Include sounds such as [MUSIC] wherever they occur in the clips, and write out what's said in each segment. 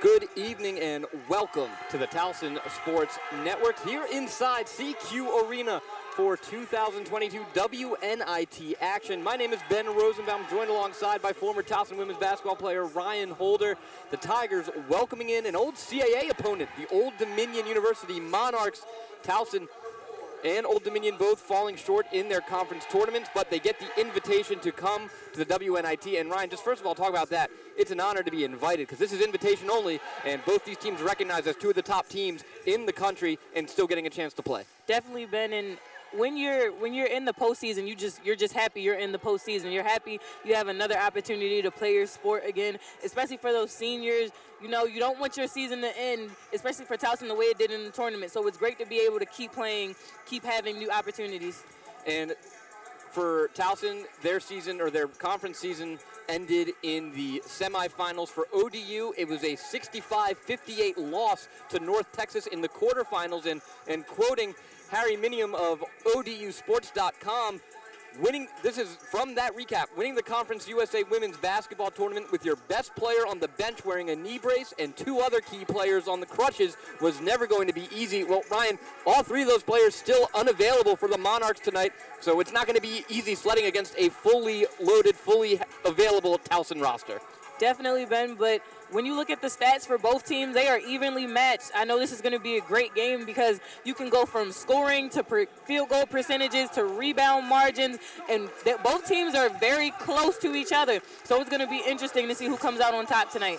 Good evening and welcome to the Towson Sports Network here inside SECU Arena for 2022 WNIT action. My name is Ben Rosenbaum, joined alongside by former Towson women's basketball player Ryan Holder. The Tigers welcoming in an old CAA opponent, the Old Dominion University Monarchs. Towson and Old Dominion both falling short in their conference tournaments, but they get the invitation to come to the WNIT. And Ryan, just first of all, talk about that. It's an honor to be invited because this is invitation only, and both these teams recognized as two of the top teams in the country and still getting a chance to play. Definitely been in when you're when you're in the postseason, you just you're just happy you're in the postseason. You're happy you have another opportunity to play your sport again, especially for those seniors. You know, you don't want your season to end, especially for Towson the way it did in the tournament. So it's great to be able to keep playing, keep having new opportunities. And for Towson, their season or their conference season ended in the semifinals. For ODU, it was a 65-58 loss to North Texas in the quarterfinals. And, and quoting Harry Minium of ODUSports.com. Winning, this is from that recap, winning the Conference USA Women's Basketball Tournament with your best player on the bench wearing a knee brace and two other key players on the crutches was never going to be easy. Well, Ryan, all three of those players still unavailable for the Monarchs tonight, so it's not going to be easy sledding against a fully loaded, fully available Towson roster. Definitely, Ben, but when you look at the stats for both teams, they are evenly matched. I know this is going to be a great game because you can go from scoring to per field goal percentages to rebound margins, and both teams are very close to each other. So it's going to be interesting to see who comes out on top tonight.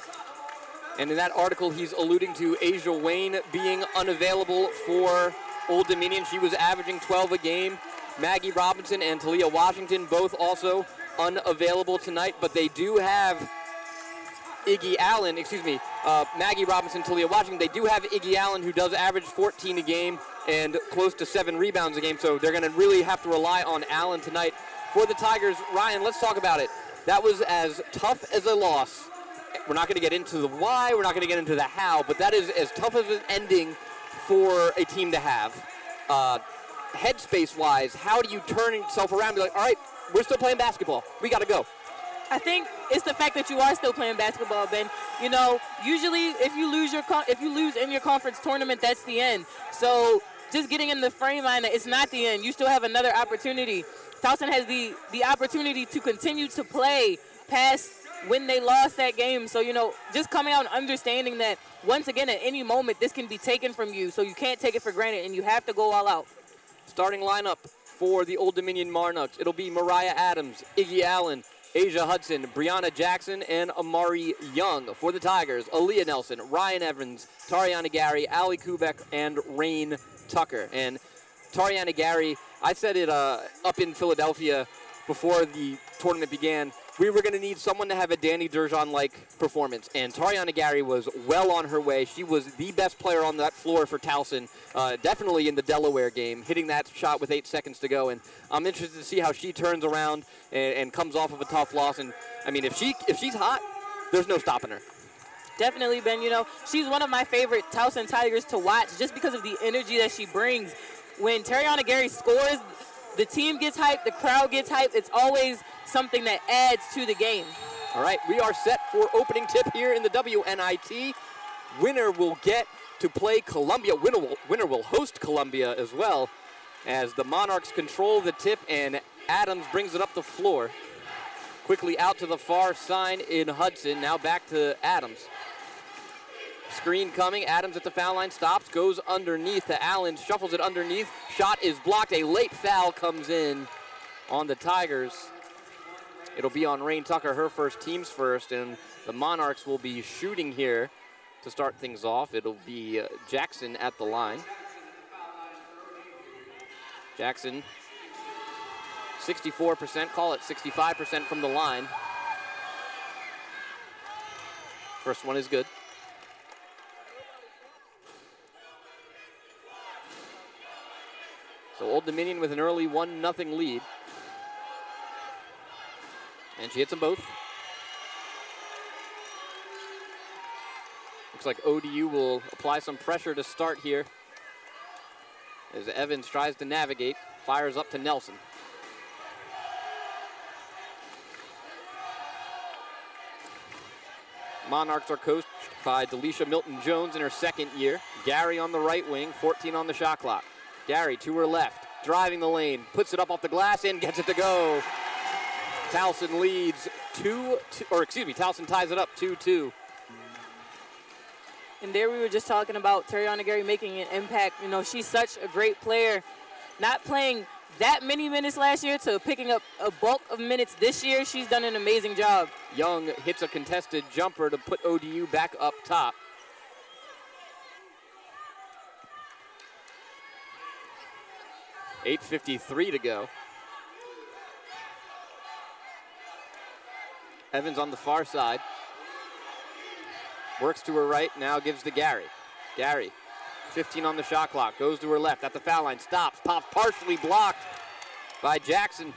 And in that article, he's alluding to Ajah Wayne being unavailable for Old Dominion. She was averaging 12 a game. Maggie Robinson and Talia Washington both also unavailable tonight, but they do have Iggy Allen, excuse me, uh, Maggie Robinson, Talia Washington, they do have Iggy Allen who does average 14 a game and close to seven rebounds a game, so they're going to really have to rely on Allen tonight. For the Tigers, Ryan, let's talk about it. That was as tough as a loss. We're not going to get into the why, we're not going to get into the how, but that is as tough as an ending for a team to have. Uh, headspace wise, how do you turn yourself around and be like, all right, we're still playing basketball. We got to go. I think it's the fact that you are still playing basketball, Ben. You know, usually if you lose your if you lose in your conference tournament, that's the end. So just getting in the frame line, it's not the end. You still have another opportunity. Towson has the the opportunity to continue to play past when they lost that game. So you know, just coming out and understanding that once again at any moment this can be taken from you. So you can't take it for granted, and you have to go all out. Starting lineup for the Old Dominion Monarchs. It'll be Mariah Adams, Iggy Allen, Asia Hudson, Brianna Jackson, and Amari Young. For the Tigers, Aleah Nelson, Ryan Evans, Tariana Gary, Ali Kubek, and Rain Tucker. And Tariana Gary, I said it uh, up in Philadelphia before the tournament began we were going to need someone to have a Danny Durjan-like performance, and Tariana Gary was well on her way. She was the best player on that floor for Towson, uh, definitely in the Delaware game, hitting that shot with eight seconds to go. And I'm interested to see how she turns around and, and comes off of a tough loss. And I mean, if she if she's hot, there's no stopping her. Definitely, Ben. You know, she's one of my favorite Towson Tigers to watch just because of the energy that she brings. When Tariana Gary scores, the team gets hyped, the crowd gets hyped. It's always something that adds to the game. All right, we are set for opening tip here in the WNIT. Winner will get to play Columbia. Winner will, winner will host Columbia as well as the Monarchs control the tip and Adams brings it up the floor. Quickly out to the far side in Hudson. Now back to Adams. Screen coming. Adams at the foul line stops, goes underneath to Allen, shuffles it underneath. Shot is blocked. A late foul comes in on the Tigers. It'll be on Rain Tucker, her first, team's first, and the Monarchs will be shooting here to start things off. It'll be uh, Jackson at the line. Jackson, 64%, call it 65% from the line. First one is good. So Old Dominion with an early 1 0 lead. And she hits them both. Looks like ODU will apply some pressure to start here. As Evans tries to navigate, fires up to Nelson. Monarchs are coached by Delisha Milton-Jones in her second year. Gary on the right wing, 14 on the shot clock. Gary to her left, driving the lane, puts it up off the glass and gets it to go. Towson leads two, two or excuse me, Towson ties it up 2-2. And there we were just talking about Terriana Gary making an impact. You know, she's such a great player. Not playing that many minutes last year to picking up a bulk of minutes this year. She's done an amazing job. Young hits a contested jumper to put ODU back up top. Eight fifty-three to go. Evans on the far side. Works to her right, now gives to Gary. Gary, 15 on the shot clock, goes to her left at the foul line, stops, pops, partially blocked by Jackson.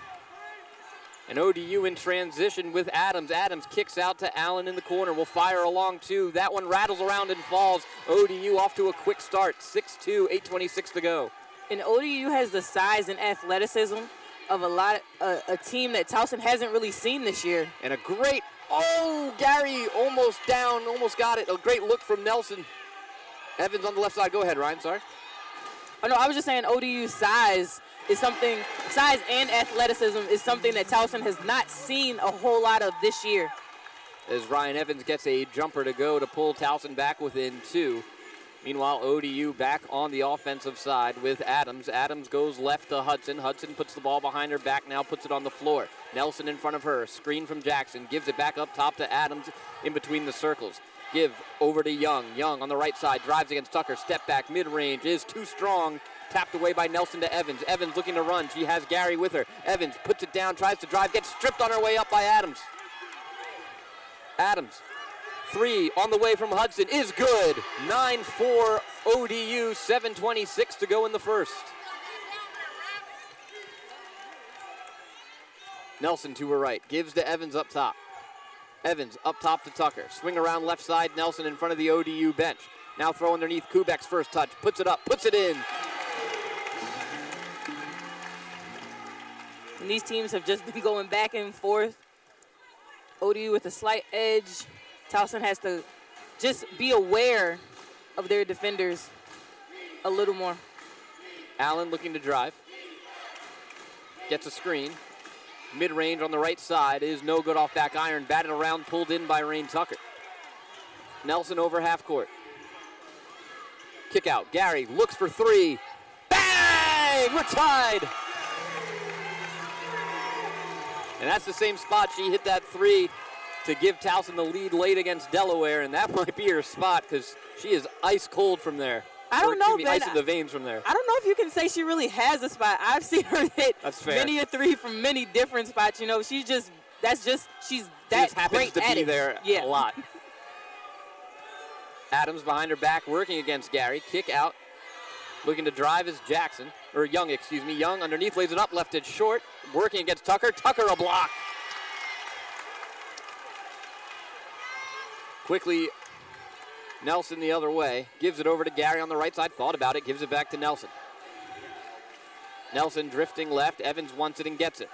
And ODU in transition with Adams. Adams kicks out to Allen in the corner. Will fire along two. That one rattles around and falls. ODU off to a quick start. 6-2, 8.26 to go. And ODU has the size and athleticism of a lot uh, a team that Towson hasn't really seen this year. And a great Oh, Gary almost down, almost got it. A great look from Nelson. Evans on the left side. Go ahead, Ryan. Sorry. Oh, no, I was just saying ODU size is something, size and athleticism is something that Towson has not seen a whole lot of this year. As Ryan Evans gets a jumper to go to pull Towson back within two. Meanwhile, ODU back on the offensive side with Adams. Adams goes left to Hudson. Hudson puts the ball behind her back now, puts it on the floor. Nelson in front of her. Screen from Jackson. Gives it back up top to Adams in between the circles. Give over to Young. Young on the right side drives against Tucker. Step back mid range is too strong. Tapped away by Nelson to Evans. Evans looking to run. She has Gary with her. Evans puts it down, tries to drive, gets stripped on her way up by Adams. Adams Three on the way from Hudson is good. 9-4 ODU, 7.26 to go in the first. Nelson to her right, gives to Evans up top. Evans up top to Tucker. Swing around left side, Nelson in front of the ODU bench. Now throw underneath Kubek's first touch. Puts it up, puts it in. And these teams have just been [LAUGHS] going back and forth. ODU with a slight edge. Towson has to just be aware of their defenders a little more. Allen looking to drive. Gets a screen. Mid-range on the right side is no good off back iron. Batted around, pulled in by Rain Tucker. Nelson over half court. Kick out. Gary looks for three. Bang! We're tied. And that's the same spot she hit that three to give Towson the lead late against Delaware, and that might be her spot because she is ice cold from there. I don't or, know, me, Ben. Ice in the veins from there. I don't know if you can say she really has a spot. I've [LAUGHS] seen her hit many a three from many different spots. You know, she's just that's just she's that she just happens great to at be it. there yeah. a lot. [LAUGHS] Adams behind her back, working against Gary. Kick out. Looking to drive is Jackson, or Young, excuse me. Young underneath lays it up, left it short. Working against Tucker. Tucker a block. Quickly, Nelson the other way. Gives it over to Gary on the right side. Thought about it. Gives it back to Nelson. Nelson drifting left. Evans wants it and gets it.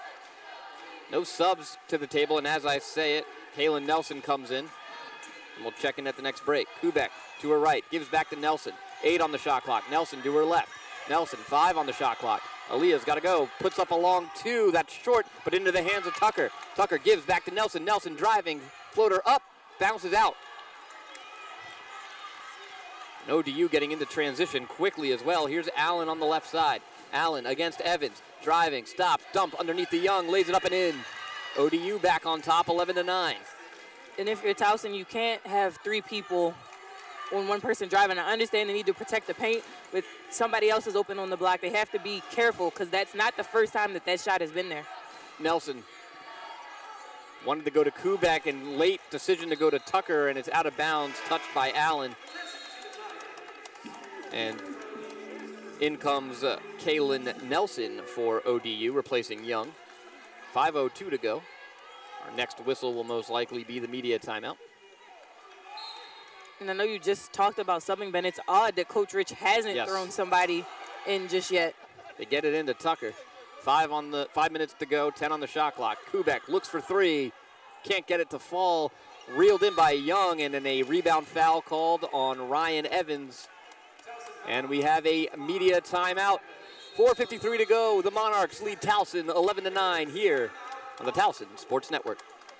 No subs to the table, and as I say it, Kaylin Nelson comes in. And we'll check in at the next break. Kubek to her right. Gives back to Nelson. Eight on the shot clock. Nelson to her left. Nelson, five on the shot clock. Aleah's got to go. Puts up a long two. That's short, but into the hands of Tucker. Tucker gives back to Nelson. Nelson driving. Floater up. Bounces out. ODU getting into transition quickly as well. Here's Allen on the left side. Allen against Evans. Driving. Stops. Dump underneath the Young. Lays it up and in. ODU back on top 11 to 9. And if you're Towson, you can't have three people on one person driving. I understand they need to protect the paint, but somebody else is open on the block. They have to be careful because that's not the first time that that shot has been there. Nelson wanted to go to Kubek and late decision to go to Tucker and it's out of bounds, touched by Allen. And in comes uh, Kaylin Nelson for ODU, replacing Young. 5.02 to go. Our next whistle will most likely be the media timeout. And I know you just talked about subbing, but It's odd that Coach Rich hasn't Yes. thrown somebody in just yet. They get it into Tucker. Five on the five minutes to go, 10 on the shot clock. Kubek looks for three. Can't get it to fall. reeled in by Young, and then a rebound foul called on Ryan Evans. And we have a media timeout. 4.53 to go. The Monarchs lead Towson 11 to 9 here on the Towson Sports Network.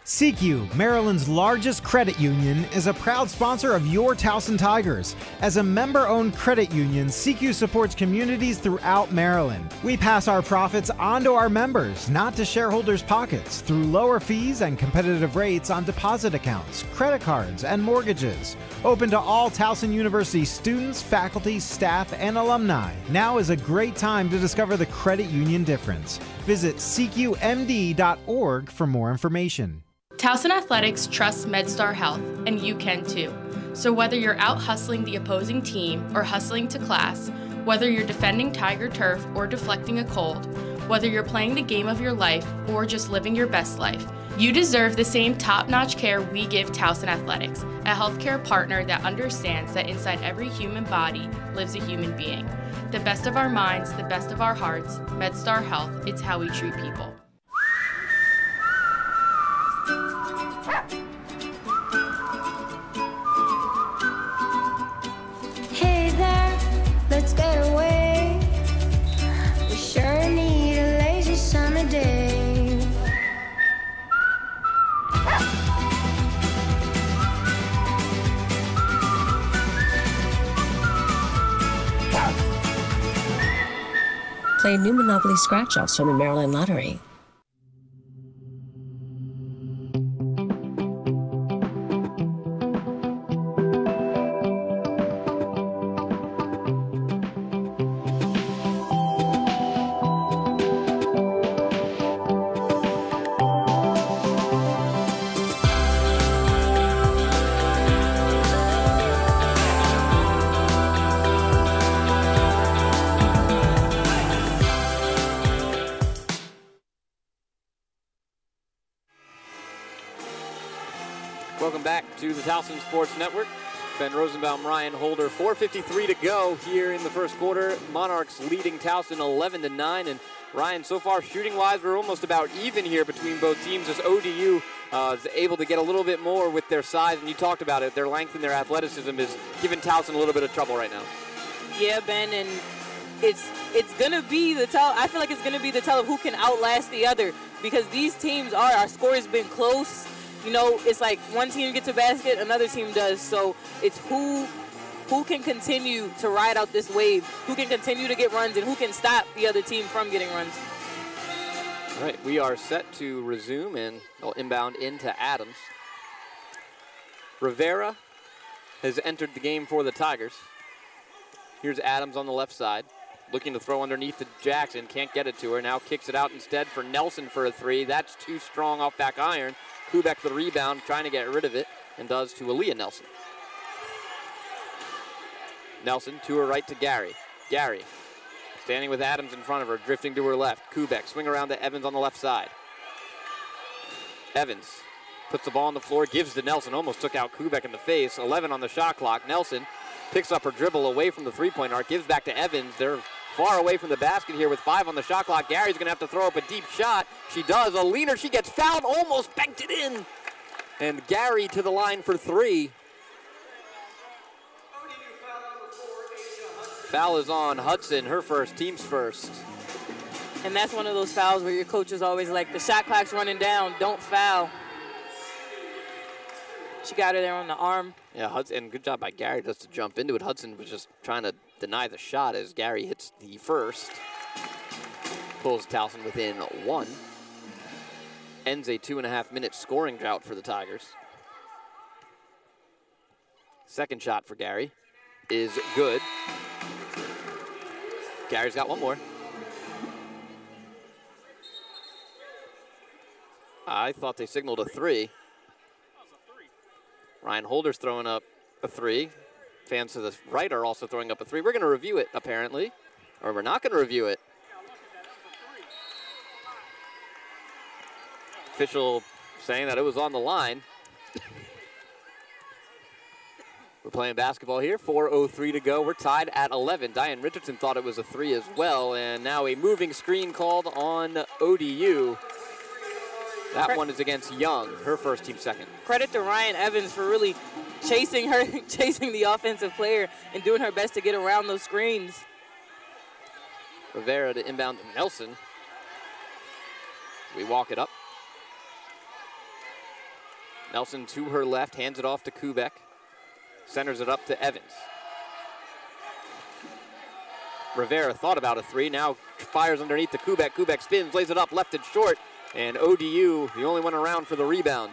SECU, Maryland's largest credit union, is a proud sponsor of your Towson Tigers. As a member owned credit union, SECU supports communities throughout Maryland. We pass our profits on to our members, not to shareholders' pockets, through lower fees and competitive rates on deposit accounts, credit cards, and mortgages. Open to all Towson University students, faculty, staff, and alumni. Now is a great time to discover the credit union difference. Visit SECUMD.org for more information. Towson Athletics trusts MedStar Health, and you can too. So whether you're out hustling the opposing team or hustling to class, whether you're defending Tiger turf or deflecting a cold, whether you're playing the game of your life or just living your best life, you deserve the same top notch care we give Towson Athletics, a healthcare partner that understands that inside every human body lives a human being. The best of our minds, the best of our hearts, MedStar Health, it's how we treat people. Play new Monopoly scratch offs from the Maryland Lottery. Sports Network. Ben Rosenbaum, Ryan Holder, 4.53 to go here in the first quarter. Monarchs leading Towson 11 to 9. And Ryan, so far shooting wise, we're almost about even here between both teams as ODU uh, is able to get a little bit more with their size. And you talked about it, their length and their athleticism is giving Towson a little bit of trouble right now. Yeah, Ben, and it's it's gonna be the tell. I feel like it's gonna be the tell of who can outlast the other because these teams are. Our score has been close. You know, it's like one team gets a basket, another team does. So it's who who can continue to ride out this wave, who can continue to get runs, and who can stop the other team from getting runs. All right, we are set to resume and they'll inbound into Adams. Rivera has entered the game for the Tigers. Here's Adams on the left side, looking to throw underneath to Jackson. Can't get it to her. Now kicks it out instead for Nelson for a three. That's too strong off back iron. Kubek the rebound, trying to get rid of it, and does to Aleah Nelson. Nelson to her right to Gary. Gary standing with Adams in front of her, drifting to her left. Kubek swing around to Evans on the left side. Evans puts the ball on the floor, gives to Nelson, almost took out Kubek in the face. 11 on the shot clock. Nelson picks up her dribble away from the three-point arc, gives back to Evans. They're far away from the basket here with five on the shot clock. Gary's going to have to throw up a deep shot. She does. A leaner. she gets fouled, almost banked it in. And Gary to the line for three. Foul is on Hudson, her first, team's first. And that's one of those fouls where your coach is always like, the shot clock's running down, don't foul. She got her there on the arm. Yeah, Hudson, and good job by Gary just to jump into it. Hudson was just trying to deny the shot as Gary hits the first. Pulls Towson within one. Ends a two and a half minute scoring drought for the Tigers. Second shot for Gary is good. Gary's got one more. I thought they signaled a three. Ryan Holder's throwing up a three. Fans to the right are also throwing up a three. We're going to review it, apparently. Or we're not going to review it. Official saying that it was on the line. [LAUGHS] We're playing basketball here. 4.03 to go. We're tied at 11. Diane Richardson thought it was a three as well. And now a moving screen called on ODU. That one is against Young, her first team second. Credit to Ryan Evans for really chasing her, [LAUGHS] chasing the offensive player and doing her best to get around those screens. Rivera to inbound to Nelson. We walk it up. Nelson to her left, hands it off to Kubek. Centers it up to Evans. Rivera thought about a three, now fires underneath the Kubek. Kubek spins, lays it up, left and short, and ODU, the only one around for the rebound.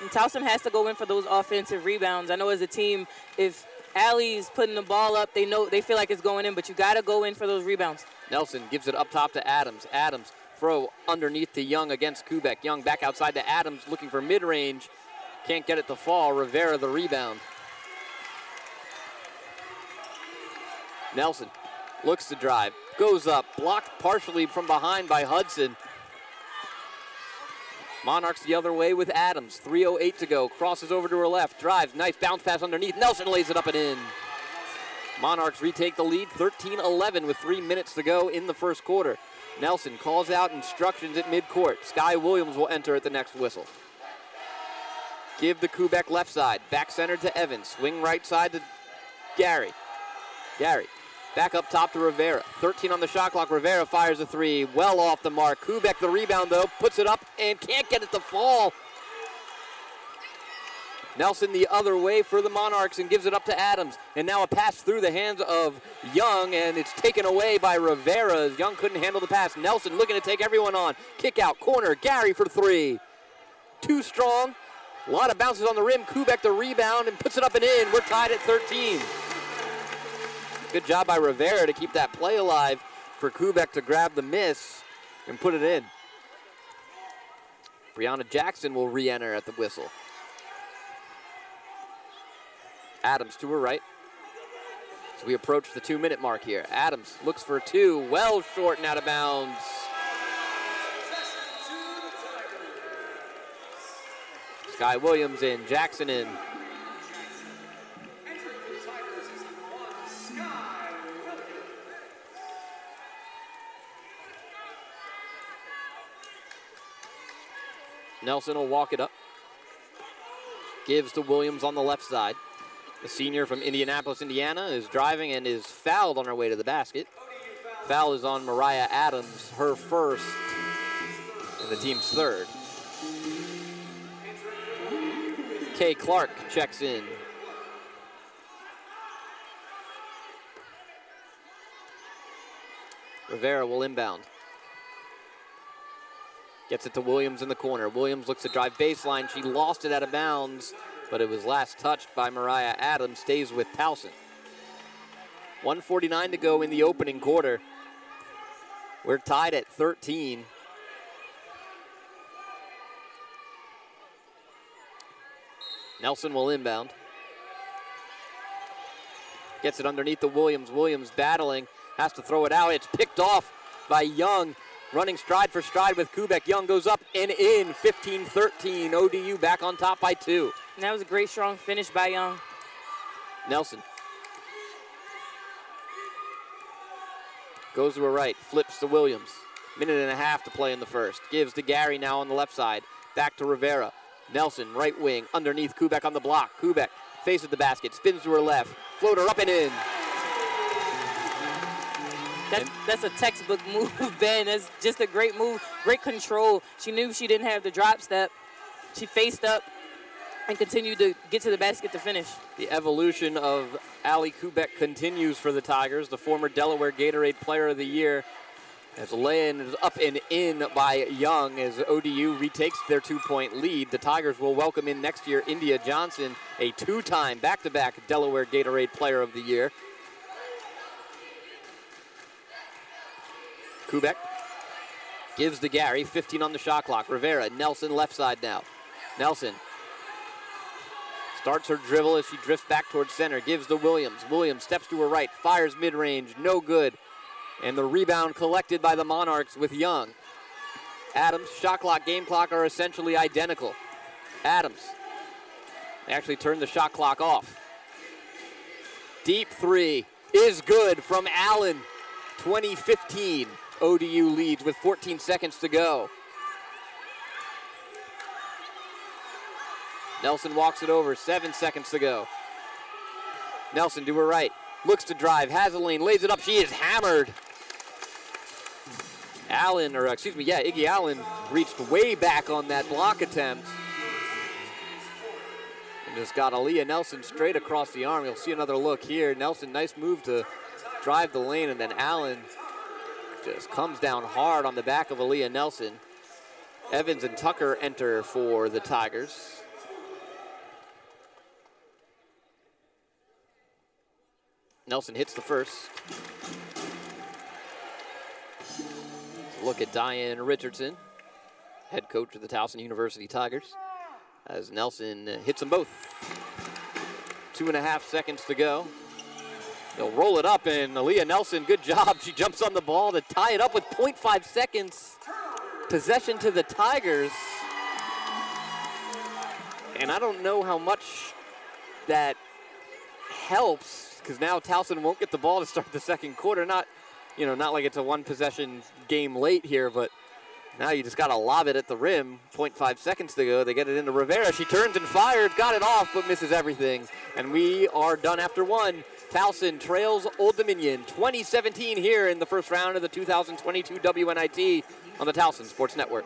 And Towson has to go in for those offensive rebounds. I know as a team, if Allie's putting the ball up, they know they feel like it's going in, but you got to go in for those rebounds. Nelson gives it up top to Adams. Adams throw underneath to Young against Kubek. Young back outside to Adams looking for mid-range. Can't get it to fall. Rivera the rebound. Nelson looks to drive, goes up, blocked partially from behind by Hudson. Monarchs the other way with Adams. 3.08 to go. Crosses over to her left. Drives. Nice bounce pass underneath. Nelson lays it up and in. Monarchs retake the lead 13 11 with three minutes to go in the first quarter. Nelson calls out instructions at midcourt. Sky Williams will enter at the next whistle. Give the Kubek left side. Back center to Evans. Swing right side to Gary. Gary Back up top to Rivera. 13 on the shot clock. Rivera fires a three. Well off the mark. Kubek the rebound though. Puts it up and can't get it to fall. Nelson the other way for the Monarchs and gives it up to Adams. And now a pass through the hands of Young and it's taken away by Rivera. Young couldn't handle the pass. Nelson looking to take everyone on. Kick out corner. Gary for three. Too strong. A lot of bounces on the rim. Kubek the rebound and puts it up and in. We're tied at 13. Good job by Rivera to keep that play alive for Kubek to grab the miss and put it in. Brianna Jackson will re-enter at the whistle. Adams to her right. As we approach the two-minute mark here. Adams looks for two, well short and out of bounds. Sky Williams in, Jackson in. Nelson will walk it up. Gives to Williams on the left side. The senior from Indianapolis, Indiana is driving and is fouled on her way to the basket. Foul is on Mariah Adams, her first, and the team's third. Kay Clark checks in. Rivera will inbound. Gets it to Williams in the corner. Williams looks to drive baseline. She lost it out of bounds, but it was last touched by Mariah Adams. Stays with Towson. 149 to go in the opening quarter. We're tied at 13. Nelson will inbound. Gets it underneath the Williams. Williams battling, has to throw it out. It's picked off by Young running stride for stride with Kubek. Young goes up and in, 15-13. ODU back on top by two. And that was a great strong finish by Young. Nelson. Goes to her right, flips to Williams. Minute and a half to play in the first. Gives to Gary now on the left side. Back to Rivera. Nelson, right wing, underneath Kubek on the block. Kubek faces the basket, spins to her left. Floater up and in. That's, that's a textbook [LAUGHS] move, Ben. That's just a great move, great control. She knew she didn't have the drop step. She faced up and continued to get to the basket to finish. The evolution of Ali Kubek continues for the Tigers, the former Delaware Gatorade Player of the Year. As Lane is up and in by Young as ODU retakes their two-point lead. The Tigers will welcome in next year India Johnson, a two-time back-to-back Delaware Gatorade Player of the Year. Kubek gives to Gary, 15 on the shot clock. Rivera, Nelson left side now. Nelson starts her dribble as she drifts back towards center, gives to Williams. Williams steps to her right, fires mid-range, no good. And the rebound collected by the Monarchs with Young. Adams, shot clock, game clock are essentially identical. Adams, actually turned the shot clock off. Deep three is good from Allen, 2015. ODU leads with 14 seconds to go. Nelson walks it over, seven seconds to go. Nelson to her right, looks to drive, has a lane, lays it up. She is hammered. Allen, or uh, excuse me, yeah, Iggy Allen reached way back on that block attempt. And just got Aleah Nelson straight across the arm. You'll see another look here. Nelson, nice move to drive the lane, and then Allen just comes down hard on the back of Aleah Nelson. Evans and Tucker enter for the Tigers. Nelson hits the first. Look at Diane Richardson, head coach of the Towson University Tigers, as Nelson hits them both. Two and a half seconds to go. They'll roll it up, and Aleah Nelson, good job. [LAUGHS] She jumps on the ball to tie it up with 0.5 seconds. Possession to the Tigers. And I don't know how much that helps, because now Towson won't get the ball to start the second quarter. Not, you know, not like it's a one possession game late here, but now you just got to lob it at the rim. 0.5 seconds to go. They get it into Rivera. She turns and fires, got it off, but misses everything. And we are done after one. Towson trails Old Dominion 2017 here in the first round of the 2022 WNIT on the Towson Sports Network.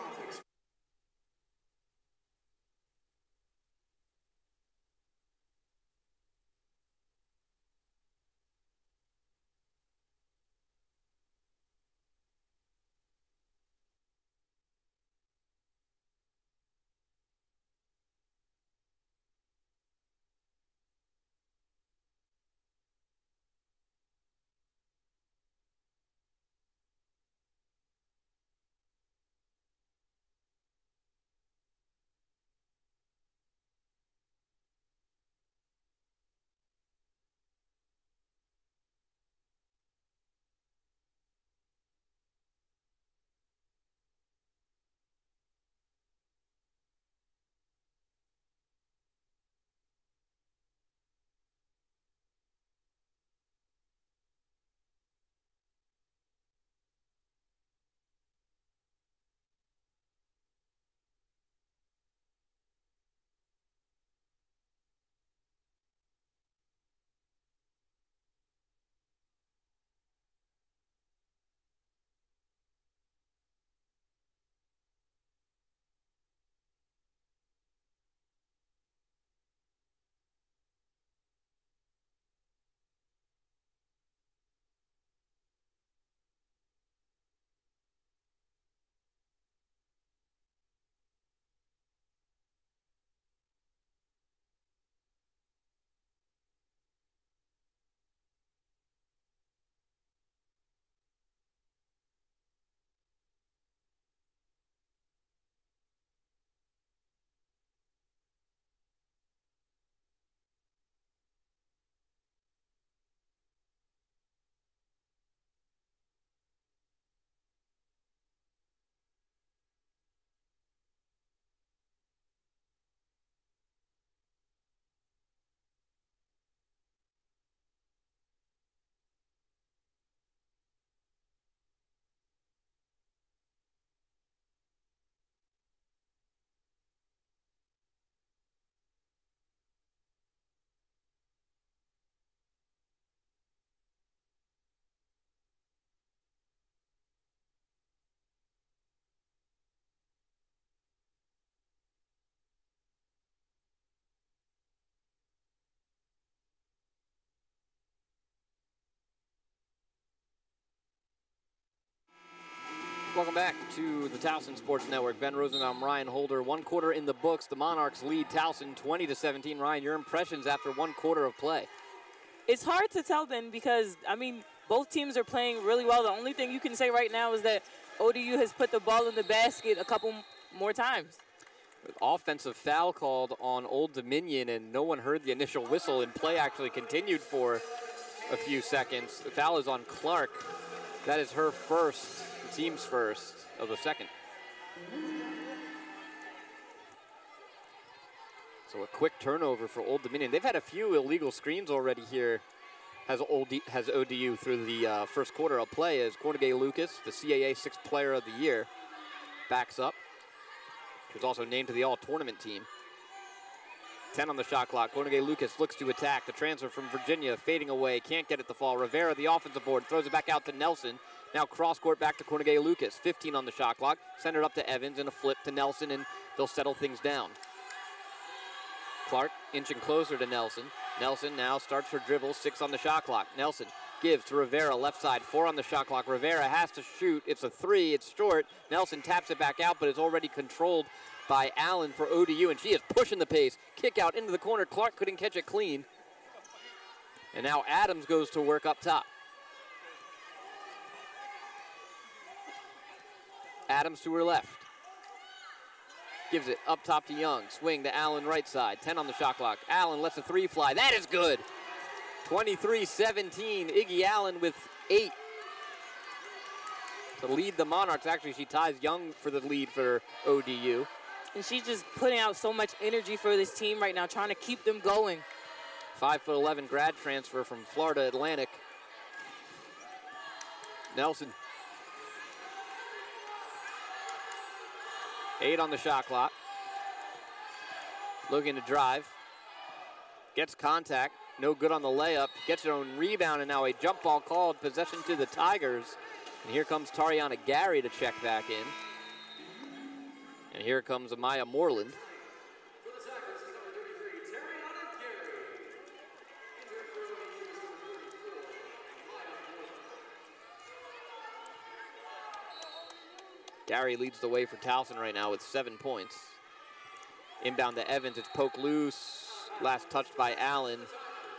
Welcome back to the Towson Sports Network. Ben Rosenbaum, Ryan Holder. One quarter in the books. The Monarchs lead Towson 20 to 17. Ryan, your impressions after one quarter of play? It's hard to tell then because I mean both teams are playing really well. The only thing you can say right now is that ODU has put the ball in the basket a couple more times. Offensive foul called on Old Dominion, and no one heard the initial whistle, and play actually continued for a few seconds. The foul is on Clark. That is her first team's first of the second. So a quick turnover for Old Dominion. They've had a few illegal screens already here. Has Old has ODU through the uh, first quarter of play as Kornegay Lucas, the CAA Sixth Player of the Year, backs up. She was also named to the All Tournament team. 10 on the shot clock. Kornegay Lucas looks to attack. The transfer from Virginia fading away. Can't get it to fall. Rivera, the offensive board, throws it back out to Nelson. Now cross court back to Kornegay Lucas. 15 on the shot clock. Send it up to Evans and a flip to Nelson, and they'll settle things down. Clark inching closer to Nelson. Nelson now starts her dribble. Six on the shot clock. Nelson gives to Rivera, left side, four on the shot clock. Rivera has to shoot. It's a three. It's short. Nelson taps it back out, but it's already controlled by Allen for ODU, and she is pushing the pace. Kick out into the corner. Clark couldn't catch it clean. And now Adams goes to work up top. Adams to her left. Gives it up top to Young. Swing to Allen right side. 10 on the shot clock. Allen lets a three fly. That is good. 23-17. Iggy Allen with eight to lead the Monarchs. Actually, she ties Young for the lead for ODU. And she's just putting out so much energy for this team right now, trying to keep them going. 5'11 grad transfer from Florida Atlantic. Nelson. Eight on the shot clock. Looking to drive. Gets contact. No good on the layup. Gets her own rebound, and now a jump ball called. Possession to the Tigers. And here comes Tariana Gary to check back in. And here comes Amaya Moreland. Gary leads the way for Towson right now with seven points. Inbound to Evans, it's poke loose. Last touched by Allen.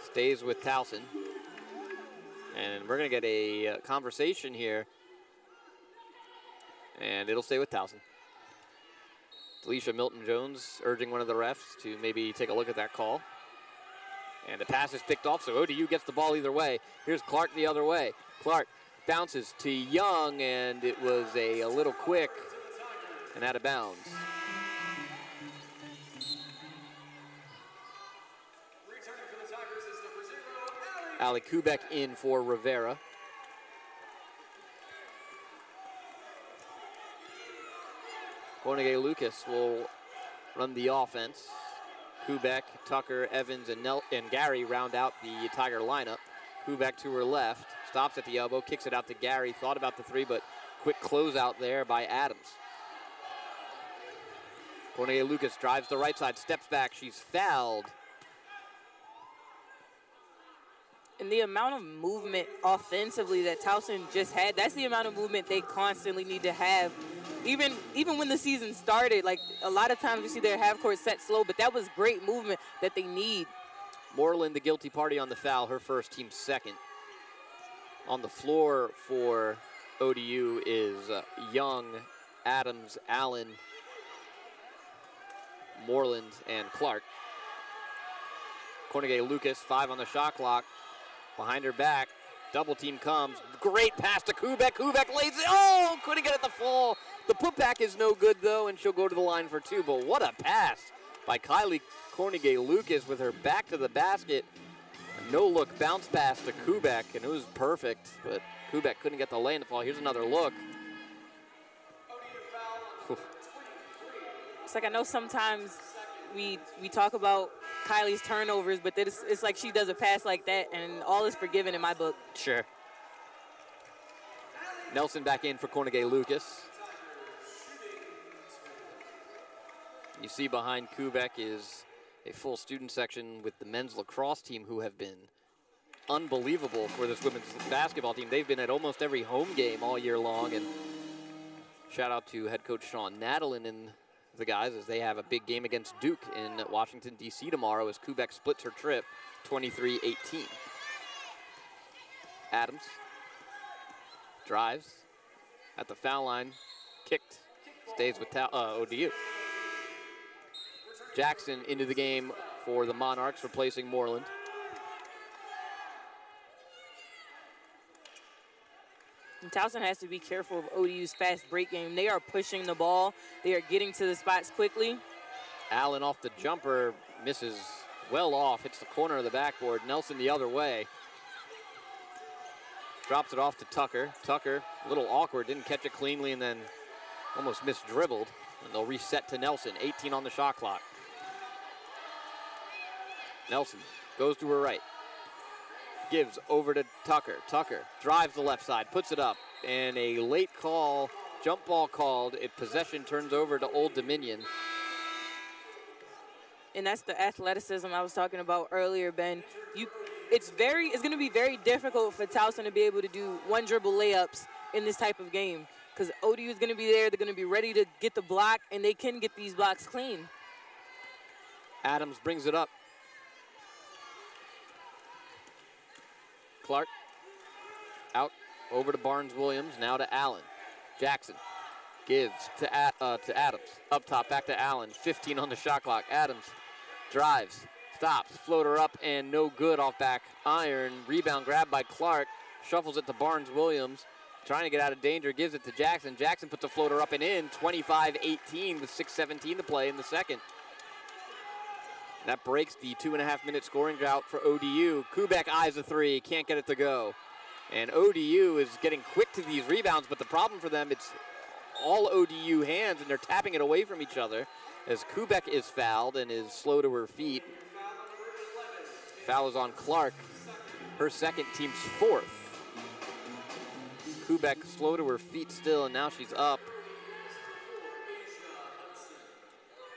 Stays with Towson. And we're gonna get a uh, conversation here. And it'll stay with Towson. DeLisha Milton-Jones urging one of the refs to maybe take a look at that call. And the pass is picked off, so ODU gets the ball either way. Here's Clark the other way. Clark bounces to Young, and it was a, a little quick and out of bounds. Ali Kubek in for Rivera. Kornegay Lucas will run the offense. Kubek, Tucker, Evans, and, Nel and Gary round out the Tiger lineup. Kubek to her left, stops at the elbow, kicks it out to Gary. Thought about the three, but quick closeout there by Adams. Kornegay Lucas drives the right side, steps back. She's fouled. And the amount of movement offensively that Towson just had, that's the amount of movement they constantly need to have. Even even when the season started, like a lot of times you see their half court set slow, but that was great movement that they need. Moreland, the guilty party on the foul, her first, team second. On the floor for ODU is uh, Young, Adams, Allen, Moreland, and Clark. Kornegay Lucas, five on the shot clock. Behind her back, double team comes. Great pass to Kubek. Kubek lays it. Oh, couldn't get it to fall. The putback is no good though, and she'll go to the line for two. But what a pass by Kylie Kornegay Lucas with her back to the basket. No look bounce pass to Kubek, and it was perfect. But Kubek couldn't get the lane to fall. Here's another look. It's like I know sometimes we we talk about Kylie's turnovers, but it's, it's like she does a pass like that, and all is forgiven in my book. Sure. Nelson back in for Kornegay Lucas. You see behind Kubek is a full student section with the men's lacrosse team who have been unbelievable for this women's basketball team. They've been at almost every home game all year long, and shout out to head coach Shawn Nadelen and the guys as they have a big game against Duke in Washington, D.C. tomorrow as Kubek splits her trip 23-18. Adams drives at the foul line, kicked, stays with uh, ODU. Jackson into the game for the Monarchs, replacing Moreland. And Towson has to be careful of ODU's fast break game. They are pushing the ball. They are getting to the spots quickly. Allen off the jumper, misses well off, hits the corner of the backboard. Nelson the other way. Drops it off to Tucker. Tucker, a little awkward, didn't catch it cleanly and then almost missed dribbled. And they'll reset to Nelson, 18 on the shot clock. Nelson goes to her right. Gives over to Tucker. Tucker drives the left side, puts it up, and a late call, jump ball called. It possession turns over to Old Dominion. and that's the athleticism I was talking about earlier, Ben. You, it's very, it's going to be very difficult for Towson to be able to do one dribble layups in this type of game because ODU is going to be there. They're going to be ready to get the block, and they can get these blocks clean. Adams brings it up. Clark out over to Barnes Williams, now to Allen. Jackson gives to, uh, to Adams. Up top, back to Allen. 15 on the shot clock. Adams drives, stops, floater up, and no good off back iron. Rebound grab by Clark. Shuffles it to Barnes Williams. Trying to get out of danger, gives it to Jackson. Jackson puts a floater up and in, 25-18 with 6.17 to play in the second. That breaks the two and a half minute scoring drought for ODU. Kubek eyes a three, can't get it to go. And ODU is getting quick to these rebounds, but the problem for them, it's all ODU hands, and they're tapping it away from each other as Kubek is fouled and is slow to her feet. Foul is on Clark, her second, team's fourth. Kubek slow to her feet still, and now she's up.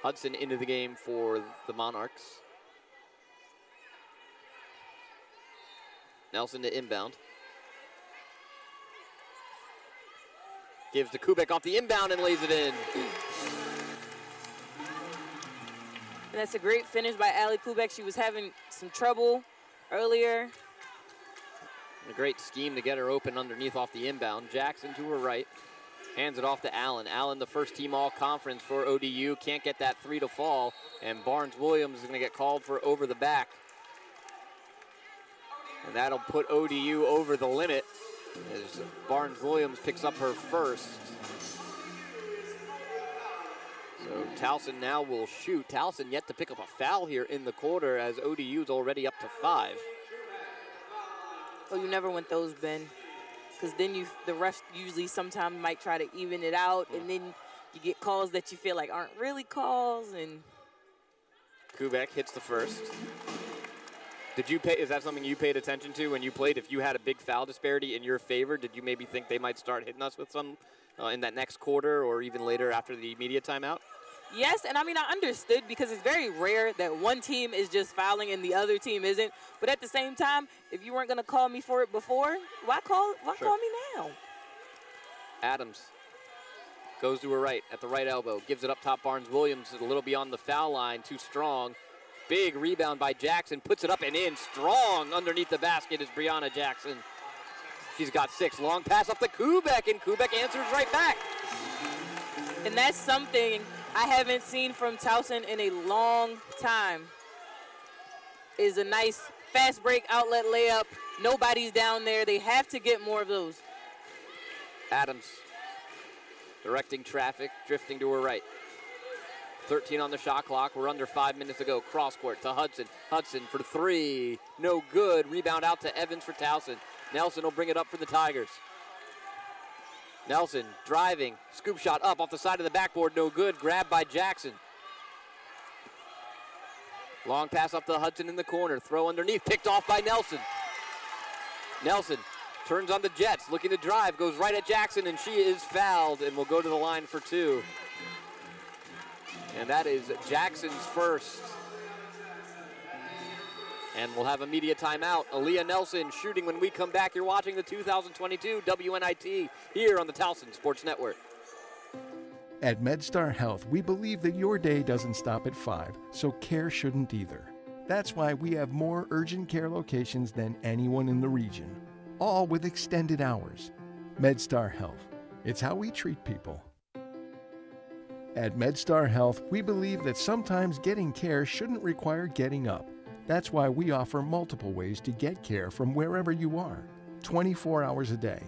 Hudson into the game for the Monarchs. Nelson to inbound. Gives to Kubek off the inbound and lays it in. And that's a great finish by Ali Kubek. She was having some trouble earlier. A great scheme to get her open underneath off the inbound. Jackson to her right. Hands it off to Allen. Allen, the first team all conference for ODU, can't get that three to fall. And Barnes Williams is going to get called for over the back. And that'll put ODU over the limit as Barnes Williams picks up her first. So Towson now will shoot. Towson yet to pick up a foul here in the quarter as ODU's already up to five. Oh, you never want those, Ben, because then you the refs usually sometimes might try to even it out, and then you get calls that you feel like aren't really calls, and Kubek hits the first. Did you pay? Is that something you paid attention to when you played? If you had a big foul disparity in your favor, did you maybe think they might start hitting us with some uh, in that next quarter or even later after the media timeout? Yes, and I mean I understood because it's very rare that one team is just fouling and the other team isn't. But at the same time, if you weren't gonna call me for it before, why call why Sure. call me now? Adams goes to her right at the right elbow, gives it up top. Barnes Williams is a little beyond the foul line, too strong. Big rebound by Jackson, puts it up and in. Strong underneath the basket is Brianna Jackson. She's got six. Long pass up to Kubek, and Kubek answers right back. And that's something I haven't seen from Towson in a long time. Is a nice fast break outlet layup. Nobody's down there. They have to get more of those. Adams directing traffic, drifting to her right. 13 on the shot clock. We're under five minutes to go. Cross court to Hudson. Hudson for three. No good. Rebound out to Evans for Towson. Nelson will bring it up for the Tigers. Nelson driving. Scoop shot up off the side of the backboard. No good. Grabbed by Jackson. Long pass up to Hudson in the corner. Throw underneath. Picked off by Nelson. Nelson turns on the Jets, looking to drive, goes right at Jackson, and she is fouled and will go to the line for two. And that is Jackson's first. And we'll have a media timeout. Aleah Nelson shooting when we come back. You're watching the 2022 WNIT here on the Towson Sports Network. At MedStar Health, we believe that your day doesn't stop at 5, so care shouldn't either. That's why we have more urgent care locations than anyone in the region, all with extended hours. MedStar Health, it's how we treat people. At MedStar Health, we believe that sometimes getting care shouldn't require getting up. That's why we offer multiple ways to get care from wherever you are, 24 hours a day.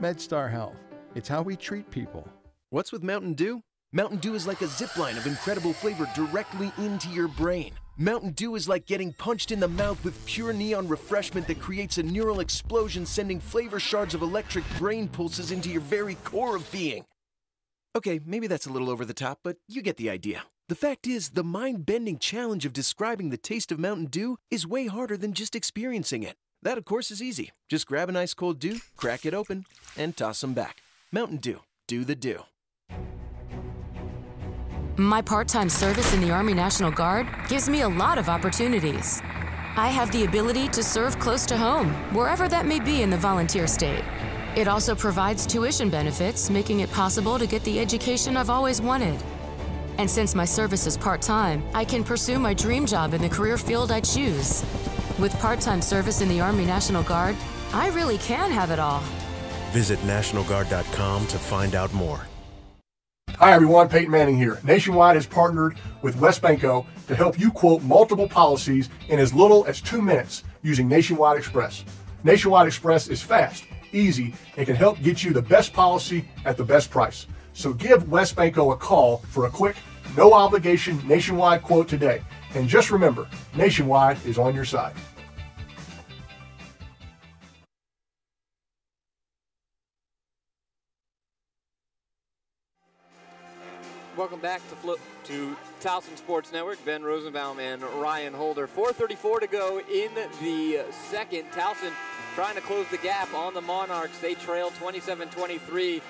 MedStar Health, it's how we treat people. What's with Mountain Dew? Mountain Dew is like a zip line of incredible flavor directly into your brain. Mountain Dew is like getting punched in the mouth with pure neon refreshment that creates a neural explosion, sending flavor shards of electric brain pulses into your very core of being. Okay, maybe that's a little over the top, but you get the idea. The fact is, the mind bending challenge of describing the taste of Mountain Dew is way harder than just experiencing it. That, of course, is easy. Just grab an ice cold dew, crack it open, and toss them back. Mountain Dew. Do the Dew. My part time service in the Army National Guard gives me a lot of opportunities. I have the ability to serve close to home, wherever that may be in the volunteer state. It also provides tuition benefits, making it possible to get the education I've always wanted. And since my service is part time, I can pursue my dream job in the career field I choose. With part time service in the Army National Guard, I really can have it all. Visit NationalGuard.com to find out more. Hi everyone, Peyton Manning here. Nationwide has partnered with WesBanco to help you quote multiple policies in as little as two minutes using Nationwide Express. Nationwide Express is fast, easy, and can help get you the best policy at the best price. So give WesBanco a call for a quick, no obligation nationwide quote today. And just remember, Nationwide is on your side. Welcome back to Flip to Towson Sports Network. Ben Rosenbaum and Ryan Holder. 4:34 to go in the second. Towson trying to close the gap on the Monarchs. They trail 27-23,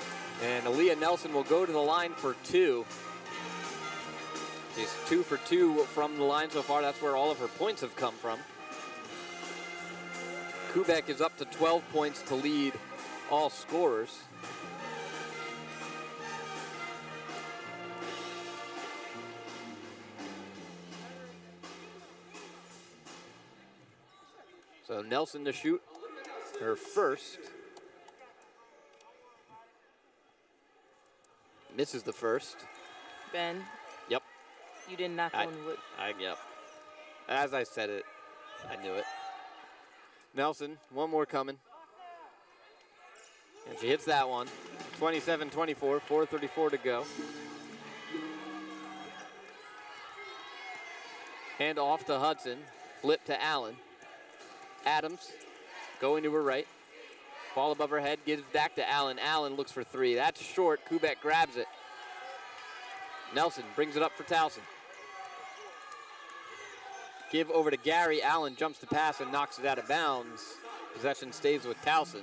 and Aleah Nelson will go to the line for two. She's two for two from the line so far. That's where all of her points have come from. Kubek is up to 12 points to lead all scorers. So Nelson to shoot her first. Misses the first. Ben. Yep. You didn't knock I, on wood. I, yep. As I said it, I knew it. Nelson, one more coming. And she hits that one. 27-24, 4.34 to go. Hand off to Hudson. Flip to Allen. Adams going to her right. Ball above her head, gives back to Allen. Allen looks for three. That's short. Kubek grabs it. Nelson brings it up for Towson. Give over to Gary. Allen jumps the pass and knocks it out of bounds. Possession stays with Towson.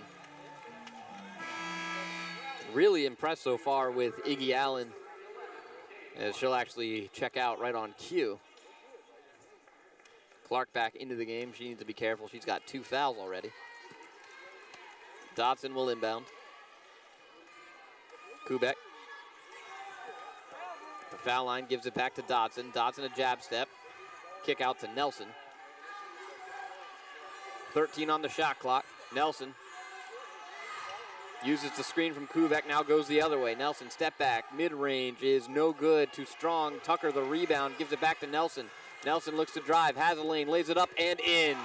Really impressed so far with Iggy Allen as she'll actually check out right on cue. Clark back into the game. She needs to be careful. She's got two fouls already. Dodson will inbound. Kubek. The foul line gives it back to Dodson. Dodson a jab step. Kick out to Nelson. 13 on the shot clock. Nelson uses the screen from Kubek, now goes the other way. Nelson step back, mid-range is no good, too strong. Tucker the rebound, gives it back to Nelson. Nelson looks to drive, has a lane, lays it up and in.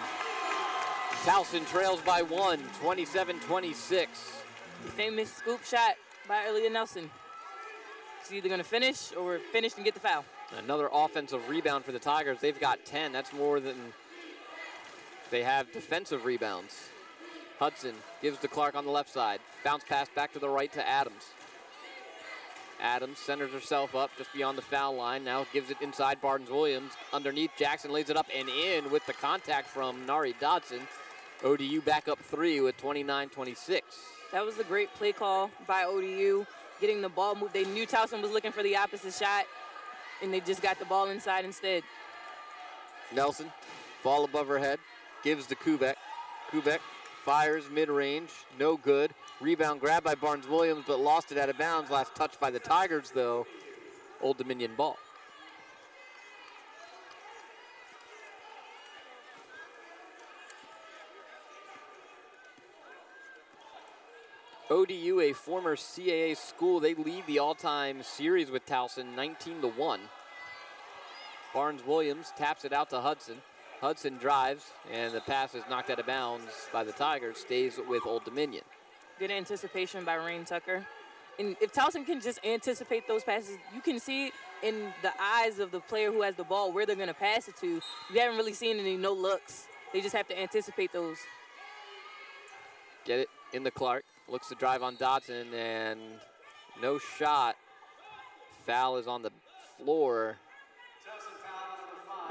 Towson trails by one, 27-26. The famous scoop shot by Aleah Nelson. She's either going to finish or finish and get the foul. Another offensive rebound for the Tigers. They've got 10. That's more than they have defensive rebounds. Hudson gives to Clark on the left side. Bounce pass back to the right to Adams. Adams centers herself up just beyond the foul line. Now gives it inside Barnes Williams. Underneath, Jackson lays it up and in with the contact from Nari Dodson. ODU back up three with 29 26. That was a great play call by ODU. Getting the ball moved. They knew Towson was looking for the opposite shot, and they just got the ball inside instead. Nelson, ball above her head, gives to Kubek. Kubek fires mid-range, no good. Rebound grabbed by Barnes Williams, but lost it out of bounds. Last touch by the Tigers, though. Old Dominion ball. ODU, a former CAA school, they lead the all-time series with Towson 19 to 1. Barnes Williams taps it out to Hudson. Hudson drives, and the pass is knocked out of bounds by the Tigers, stays with Old Dominion. Good anticipation by Rain Tucker. And if Towson can just anticipate those passes, you can see in the eyes of the player who has the ball where they're going to pass it to. We haven't really seen any no looks. They just have to anticipate those. Get it in the Clark. Looks to drive on Dodson, and no shot. Foul is on the floor.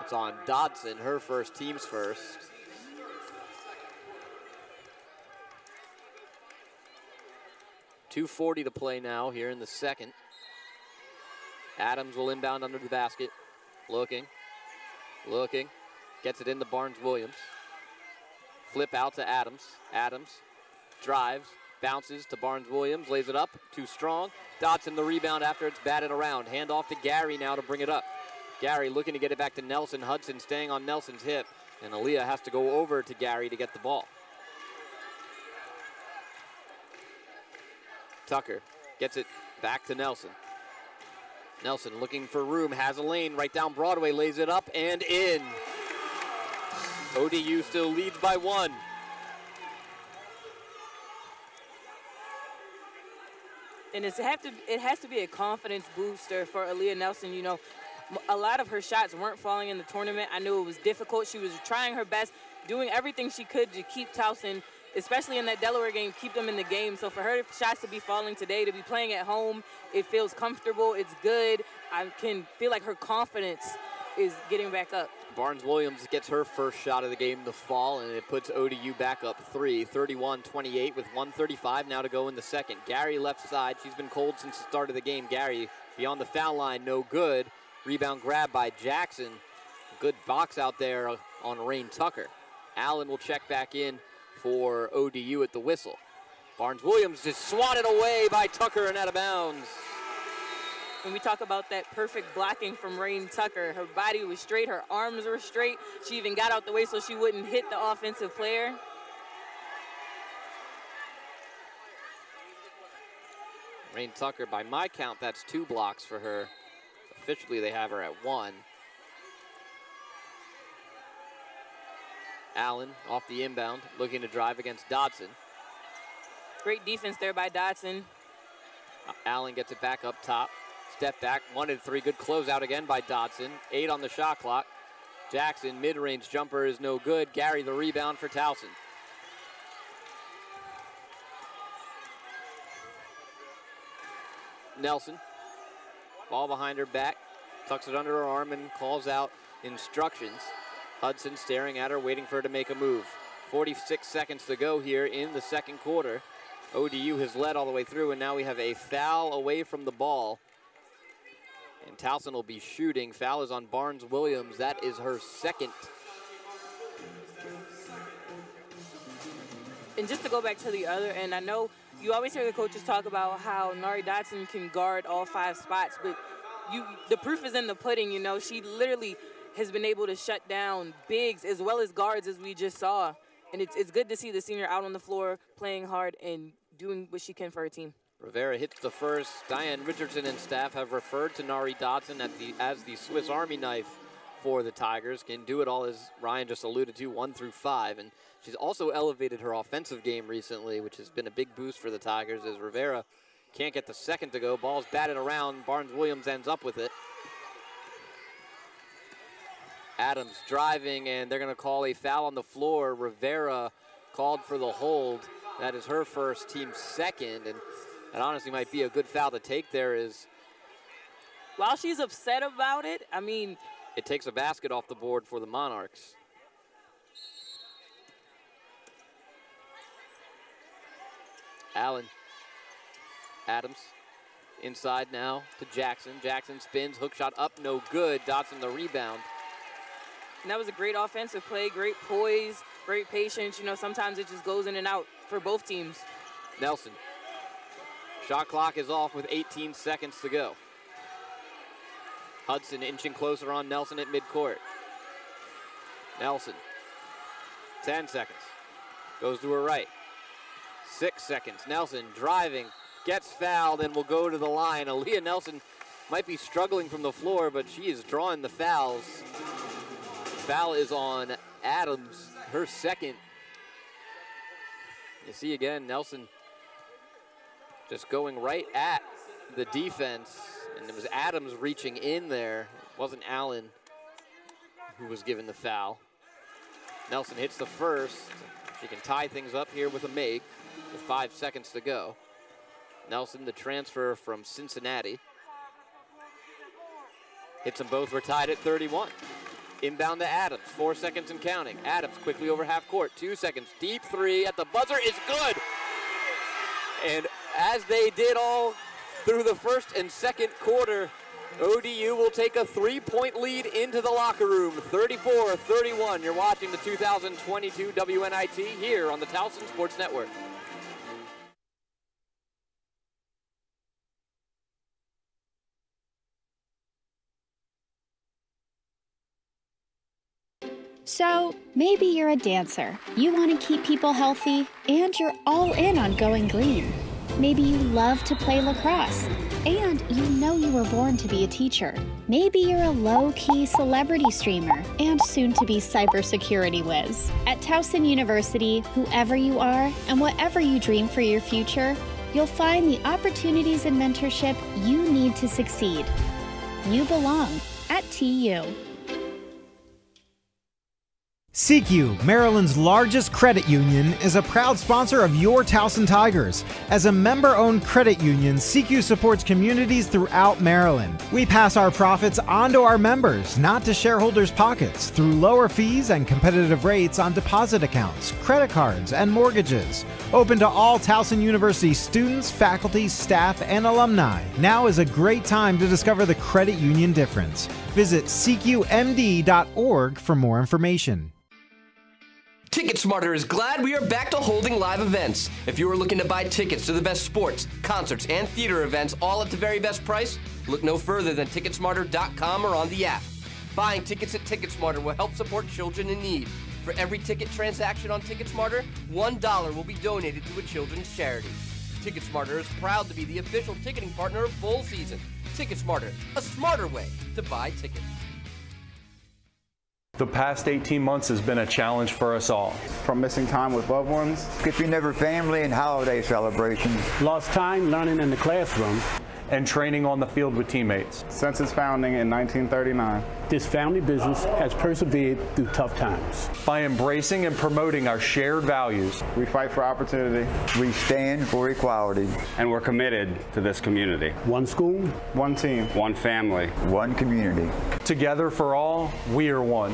It's on Dodson, her first, team's first. Two forty to play now here in the second. Adams will inbound under the basket. Looking, looking, gets it into Barnes Williams. Flip out to Adams. Adams drives, bounces to Barnes Williams, lays it up, too strong. Dodson the rebound after it's batted around. Hand off to Gary now to bring it up. Gary looking to get it back to Nelson. Hudson staying on Nelson's hip. And Aleah has to go over to Gary to get the ball. Tucker gets it back to Nelson. Nelson looking for room, has a lane right down Broadway, lays it up and in. ODU still leads by one. And it's have to it has to be a confidence booster for Aleah Nelson. You know, a lot of her shots weren't falling in the tournament. I knew it was difficult. She was trying her best, doing everything she could to keep Towson, especially in that Delaware game, keep them in the game. So for her shots to be falling today, to be playing at home, it feels comfortable. It's good. I can feel like her confidence is getting back up. Barnes Williams gets her first shot of the game to fall, and it puts ODU back up three, 31 28, with 135 now to go in the second. Gary left side. She's been cold since the start of the game. Gary beyond the foul line, no good. Rebound grab by Jackson. Good box out there on Rain Tucker. Allen will check back in for ODU at the whistle. Barnes Williams just swatted away by Tucker and out of bounds when we talk about that perfect blocking from Rain Tucker. Her body was straight, her arms were straight. She even got out the way so she wouldn't hit the offensive player. Rain Tucker, by my count, that's two blocks for her. Officially, they have her at one. Allen off the inbound, looking to drive against Dodson. Great defense there by Dodson. Uh, Allen gets it back up top. Step back, one and three. Good closeout again by Dodson. Eight on the shot clock. Jackson, mid-range jumper is no good. Gary, the rebound for Towson. Nelson, ball behind her back, tucks it under her arm and calls out instructions. Hudson staring at her, waiting for her to make a move. 46 seconds to go here in the second quarter. ODU has led all the way through, and now we have a foul away from the ball and Towson will be shooting. Foul is on Barnes Williams. That is her second. And just to go back to the other end, I know you always hear the coaches talk about how Nari Dodson can guard all five spots, but you the proof is in the pudding, you know. She literally has been able to shut down bigs as well as guards as we just saw. And it's, it's good to see the senior out on the floor playing hard and doing what she can for her team. Rivera hits the first. Diane Richardson and staff have referred to Nari Dodson the, as the Swiss Army knife for the Tigers. Can do it all, as Ryan just alluded to, one through five. And she's also elevated her offensive game recently, which has been a big boost for the Tigers as Rivera can't get the second to go. Ball's batted around. Barnes Williams ends up with it. Adams driving, and they're going to call a foul on the floor. Rivera called for the hold. That is her first, team second. And that honestly might be a good foul to take there is. While she's upset about it, I mean. It takes a basket off the board for the Monarchs. Allen. Adams. Inside now to Jackson. Jackson spins, hook shot up, no good. Dodson the rebound. And that was a great offensive play, great poise, great patience. You know, sometimes it just goes in and out for both teams. Nelson Shot clock is off with 18 seconds to go. Hudson inching closer on Nelson at midcourt. Nelson, 10 seconds. Goes to her right. Six seconds. Nelson driving, gets fouled, and will go to the line. Aleah Nelson might be struggling from the floor, but she is drawing the fouls. Foul is on Adams, her second. You see again, Nelson just going right at the defense. And it was Adams reaching in there. It wasn't Allen who was given the foul. Nelson hits the first. She can tie things up here with a make with five seconds to go. Nelson, the transfer from Cincinnati. Hits them both. We're tied at 31. Inbound to Adams, four seconds and counting. Adams quickly over half court, two seconds. Deep three at the buzzer is good. As they did all through the first and second quarter, ODU will take a three-point lead into the locker room, 34-31. You're watching the 2022 WNIT here on the Towson Sports Network. So, maybe you're a dancer. You want to keep people healthy, and you're all in on going green. Maybe you love to play lacrosse, and you know you were born to be a teacher. Maybe you're a low key celebrity streamer and soon to be cybersecurity whiz. At Towson University, whoever you are and whatever you dream for your future, you'll find the opportunities and mentorship you need to succeed. You belong at TU. SECU, Maryland's largest credit union, is a proud sponsor of your Towson Tigers. As a member owned credit union, SECU supports communities throughout Maryland. We pass our profits on to our members, not to shareholders' pockets, through lower fees and competitive rates on deposit accounts, credit cards, and mortgages. Open to all Towson University students, faculty, staff, and alumni. Now is a great time to discover the credit union difference. Visit SECUMD.org for more information. TicketSmarter is glad we are back to holding live events. If you are looking to buy tickets to the best sports, concerts, and theater events all at the very best price, look no further than Ticketsmarter.com or on the app. Buying tickets at TicketSmarter will help support children in need. For every ticket transaction on TicketSmarter, $1 will be donated to a children's charity. TicketSmarter is proud to be the official ticketing partner of Bowl Season. TicketSmarter, a smarter way to buy tickets. The past 18 months has been a challenge for us all. From missing time with loved ones, skipping every family and holiday celebrations, lost time learning in the classroom, and training on the field with teammates. Since its founding in 1939, this family business has persevered through tough times. By embracing and promoting our shared values, we fight for opportunity, we stand for equality, and we're committed to this community. One school, one team, one family, one community. Together for all, we are one.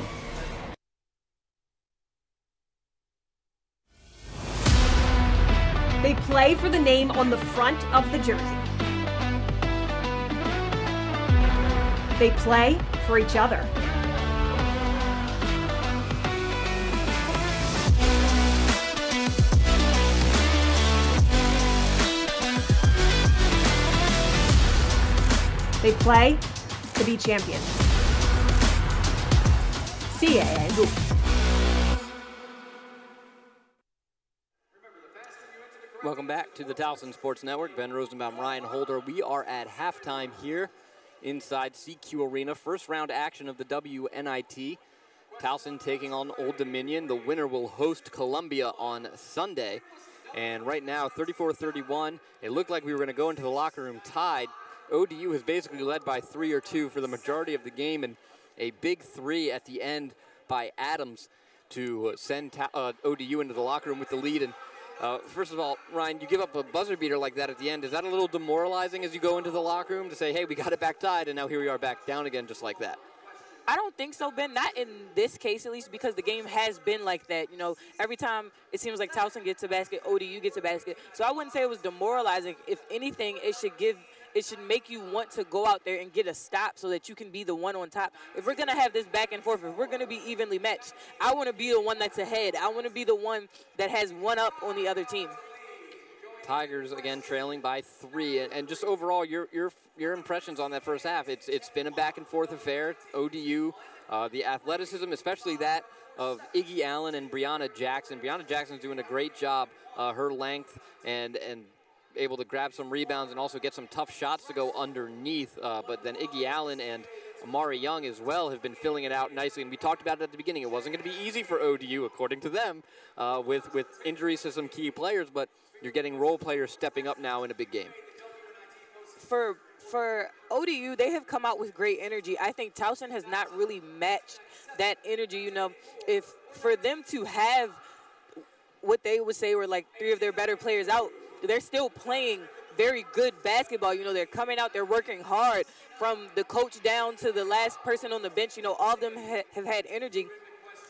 They play for the name on the front of the jersey. They play for each other. They play to be champions. CAA Hoops. Welcome back to the Towson Sports Network. Ben Rosenbaum, Ryan Holder. We are at halftime here inside SECU Arena. First round action of the WNIT. Towson taking on Old Dominion. The winner will host Columbia on Sunday. And right now, 34-31. It looked like we were going to go into the locker room tied. ODU has basically led by three or two for the majority of the game, and a big three at the end by Adams to send uh, ODU into the locker room with the lead. And uh, first of all, Ryan, you give up a buzzer beater like that at the end. Is that a little demoralizing as you go into the locker room to say, hey, we got it back tied, and now here we are back down again just like that? I don't think so, Ben. Not in this case, at least, because the game has been like that. You know, every time it seems like Towson gets a basket, ODU gets a basket. So I wouldn't say it was demoralizing. If anything, it should give it should make you want to go out there and get a stop so that you can be the one on top. If we're going to have this back and forth, if we're going to be evenly matched, I want to be the one that's ahead. I want to be the one that has one up on the other team. Tigers again trailing by three, and, just overall, your your your impressions on that first half. It's it's been a back and forth affair. ODU, uh, the athleticism, especially that of Iggy Allen and Brianna Jackson. Brianna Jackson's doing a great job. Uh, her length and and able to grab some rebounds and also get some tough shots to go underneath. Uh, but then Iggy Allen and Amari Young as well have been filling it out nicely. And we talked about it at the beginning. It wasn't going to be easy for ODU, according to them, uh, with, with injuries to some key players, but you're getting role players stepping up now in a big game. For for ODU, they have come out with great energy. I think Towson has not really matched that energy. You know, if for them to have what they would say were like three of their better players out, they're still playing very good basketball. You know, they're coming out, they're working hard from the coach down to the last person on the bench. You know, all of them ha- have had energy,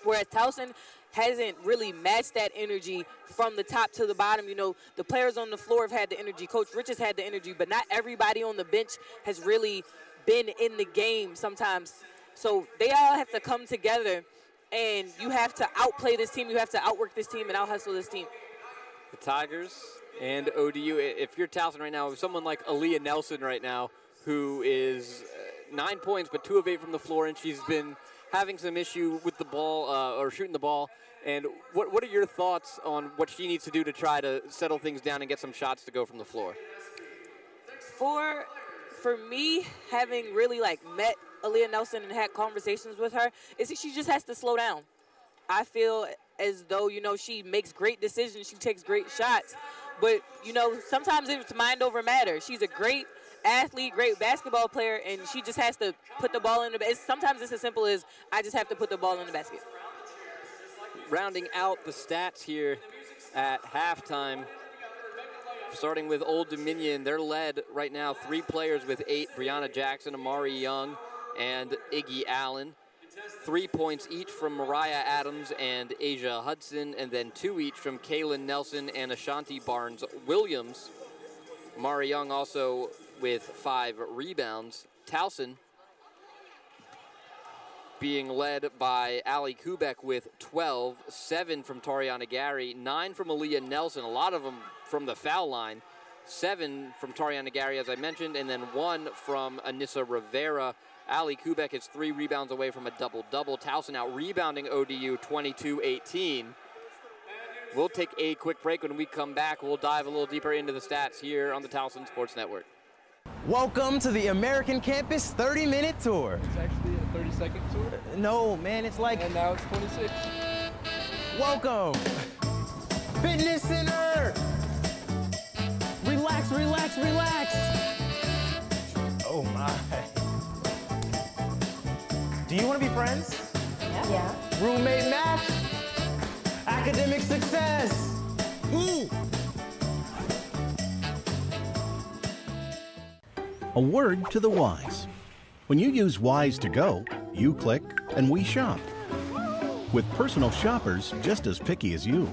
whereas Towson hasn't really matched that energy from the top to the bottom. You know, the players on the floor have had the energy. Coach Rich has had the energy, but not everybody on the bench has really been in the game sometimes. So they all have to come together, and you have to outplay this team. You have to outwork this team and out hustle this team. The Tigers and ODU. If you're Towson right now, someone like Aleah Nelson right now, who is uh, nine points but two of eight from the floor, and she's been having some issue with the ball uh, or shooting the ball. And what, what are your thoughts on what she needs to do to try to settle things down and get some shots to go from the floor? For for me, having really like met Aleah Nelson and had conversations with her, is she just has to slow down. I feel as though you know she makes great decisions, she takes great shots, but you know sometimes it's mind over matter. She's a great athlete, great basketball player, and she just has to put the ball in the. basket. sometimes it's as simple as I just have to put the ball in the basket. Rounding out the stats here at halftime, starting with Old Dominion, they're led right now three players with eight: Brianna Jackson, Amari Young, and Iggy Allen. Three points each from Mariah Adams and Asia Hudson, and then two each from Kaylin Nelson and Ashanti Barnes Williams. Mari Young also with five rebounds. Towson being led by Ali Kubek with 12, seven from Tariana Gary, nine from Aleah Nelson, a lot of them from the foul line, seven from Tariana Gary, as I mentioned, and then one from Anissa Rivera. Ali Kubek is three rebounds away from a double-double. Towson out rebounding ODU 22-18. We'll take a quick break. When we come back, we'll dive a little deeper into the stats here on the Towson Sports Network. Welcome to the American Campus 30 minute tour. It's actually a 30 second tour. Uh, no, man, it's like. And now it's 26. Welcome. Fitness Center. Relax, relax, relax. Oh my. Do you want to be friends? Yeah. yeah. Roommate match? Academic success? Ooh. A word to the wise. When you use Wise to Go, you click and we shop. With personal shoppers just as picky as you.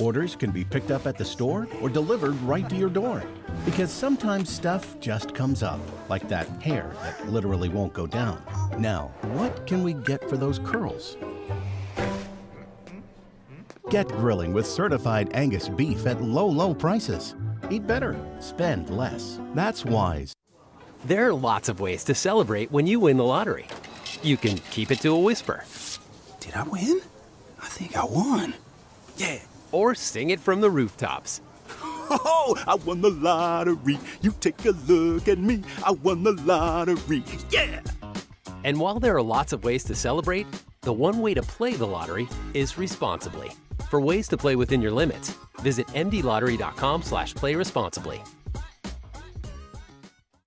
Orders can be picked up at the store or delivered right to your door. Because sometimes stuff just comes up, like that hair that literally won't go down. Now, what can we get for those curls? Get grilling with certified Angus beef at low, low prices. Eat better, spend less. That's wise. There are lots of ways to celebrate when you win the lottery. You can keep it to a whisper. Did I win? I think I won. Yeah. Or sing it from the rooftops. [LAUGHS] Oh, I won the lottery. You take a look at me. I won the lottery. Yeah. And while there are lots of ways to celebrate, the one way to play the lottery is responsibly. For ways to play within your limits, visit mdlottery.com slash play responsibly.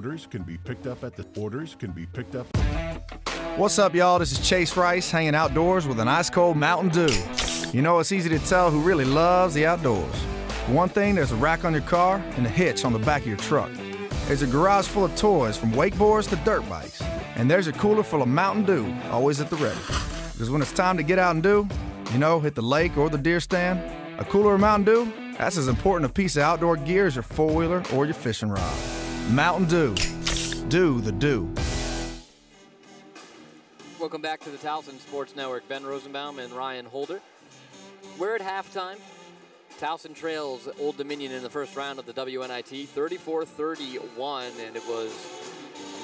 orders can be picked up at the orders can be picked up. What's up, y'all? This is Chase Rice hanging outdoors with an ice cold Mountain Dew. You know, it's easy to tell who really loves the outdoors. One thing, there's a rack on your car and a hitch on the back of your truck. There's a garage full of toys from wakeboards to dirt bikes. And there's a cooler full of Mountain Dew, always at the ready. Because when it's time to get out and do, you know, hit the lake or the deer stand, a cooler of Mountain Dew, that's as important a piece of outdoor gear as your four wheeler or your fishing rod. Mountain Dew. Do the do. Welcome back to the Towson Sports Network. Ben Rosenbaum and Ryan Holder. We're at halftime. Towson trails Old Dominion in the first round of the WNIT, 34-31, and it was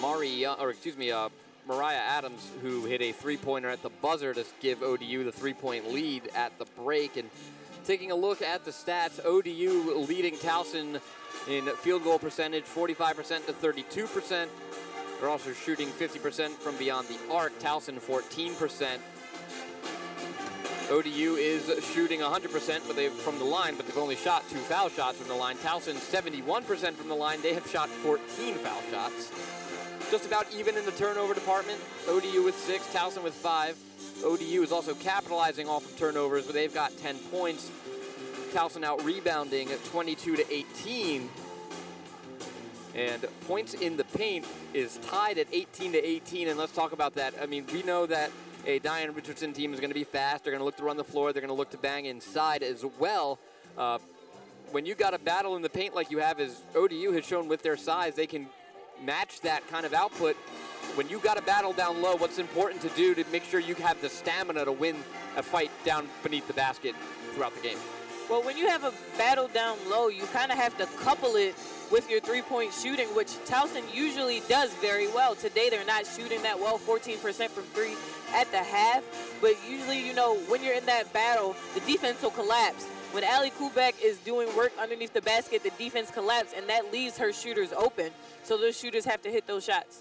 Mari, or excuse me, uh, Mariah Adams who hit a three-pointer at the buzzer to give ODU the three-point lead at the break. And Taking a look at the stats, ODU leading Towson in field goal percentage, 45% to 32%. They're also shooting 50% from beyond the arc. Towson 14%. ODU is shooting 100% but they from the line, but they've only shot two foul shots from the line. Towson 71% from the line. They have shot 14 foul shots. Just about even in the turnover department. ODU with six, Towson with five. ODU is also capitalizing off of turnovers, but they've got 10 points. Towson out rebounding 22 to 18. And points in the paint is tied at 18 to 18. And let's talk about that. I mean, we know that a Diane Richardson team is going to be fast. They're going to look to run the floor. They're going to look to bang inside as well. Uh, when you got a battle in the paint like you have, as ODU has shown with their size, they can match that kind of output. When you got a battle down low, what's important to do to make sure you have the stamina to win a fight down beneath the basket throughout the game? Well, when you have a battle down low, you kind of have to couple it with your three-point shooting, which Towson usually does very well. Today, they're not shooting that well, 14% from three at the half. But usually, you know, when you're in that battle, the defense will collapse. When Allie Kubek is doing work underneath the basket, the defense collapses, and that leaves her shooters open. So those shooters have to hit those shots.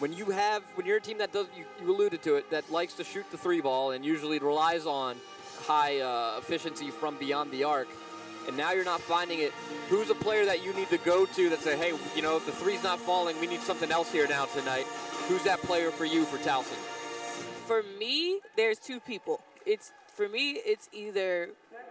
When you have, when you're a team that does, you, you alluded to it, that likes to shoot the three ball and usually relies on high uh, efficiency from beyond the arc, and now you're not finding it, who's a player that you need to go to that say, hey, you know, if the three's not falling, we need something else here now tonight. Who's that player for you for Towson? For me, there's two people. It's for me, it's either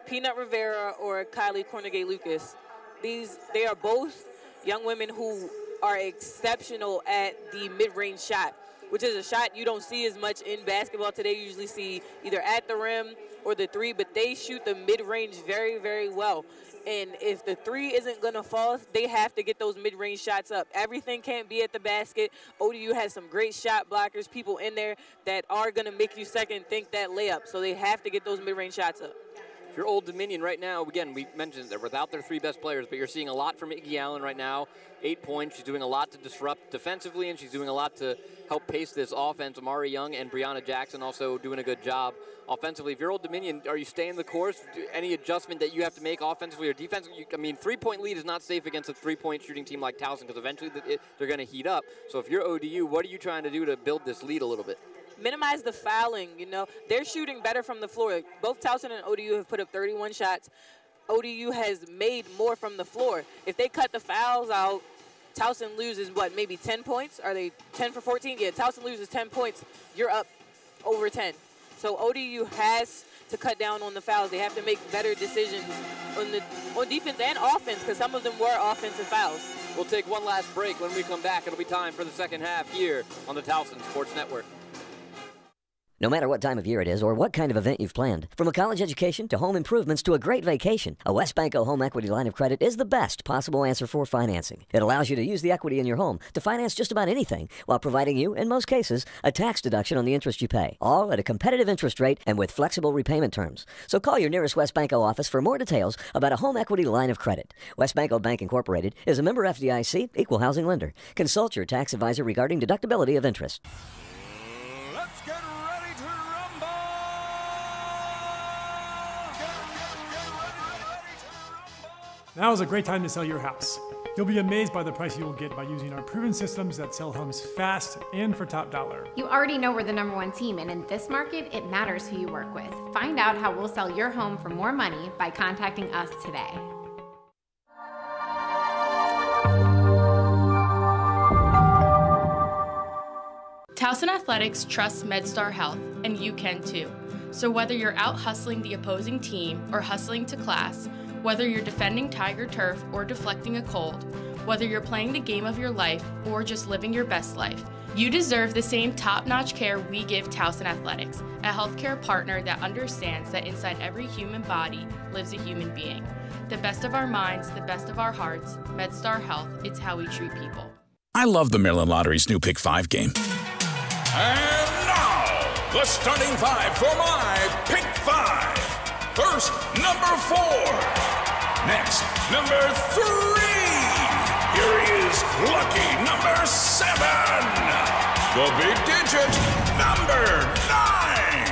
Peanut Rivera or Kylie Kornegay Lucas. These they are both young women who are exceptional at the mid-range shot, which is a shot you don't see as much in basketball today. You usually see either at the rim or the three, but they shoot the mid-range very, very well. And if the three isn't going to fall, they have to get those mid-range shots up. Everything can't be at the basket. ODU has some great shot blockers, people in there that are going to make you second think that layup. So they have to get those mid-range shots up. If you're Old Dominion right now, again, we mentioned they're without their three best players, but you're seeing a lot from Iggy Allen right now. Eight points. She's doing a lot to disrupt defensively, and she's doing a lot to help pace this offense. Amari Young and Brianna Jackson also doing a good job offensively. If you're Old Dominion, are you staying the course? Any adjustment that you have to make offensively or defensively? I mean, three-point lead is not safe against a three-point shooting team like Towson because eventually they're going to heat up. So if you're ODU, what are you trying to do to build this lead a little bit? Minimize the fouling. You know, they're shooting better from the floor. Both Towson and ODU have put up 31 shots. ODU has made more from the floor. If they cut the fouls out, Towson loses what, maybe 10 points? Are they 10 for 14? Yeah, Towson loses 10 points. You're up over 10. So ODU has to cut down on the fouls. They have to make better decisions on the on defense and offense because some of them were offensive fouls. We'll take one last break. When we come back, it'll be time for the second half here on the Towson Sports Network. No matter what time of year it is or what kind of event you've planned, from a college education to home improvements to a great vacation, a WesBanco home equity line of credit is the best possible answer for financing. It allows you to use the equity in your home to finance just about anything while providing you, in most cases, a tax deduction on the interest you pay, all at a competitive interest rate and with flexible repayment terms. So call your nearest WesBanco office for more details about a home equity line of credit. WesBanco Bank Incorporated is a member FDIC equal housing lender. Consult your tax advisor regarding deductibility of interest. Now is a great time to sell your house. You'll be amazed by the price you will get by using our proven systems that sell homes fast and for top dollar. You already know we're the number one team, and in this market, it matters who you work with. Find out how we'll sell your home for more money by contacting us today. Towson Athletics trusts MedStar Health, and you can too. So whether you're out hustling the opposing team or hustling to class, whether you're defending Tiger turf or deflecting a cold, whether you're playing the game of your life or just living your best life, you deserve the same top notch care we give Towson Athletics, a healthcare partner that understands that inside every human body lives a human being. The best of our minds, the best of our hearts, MedStar Health, it's how we treat people. I love the Maryland Lottery's new Pick 5 game. And now, the starting five for my Pick 5. First, number four. Next, number three. Here is lucky number seven. The big digit, number nine.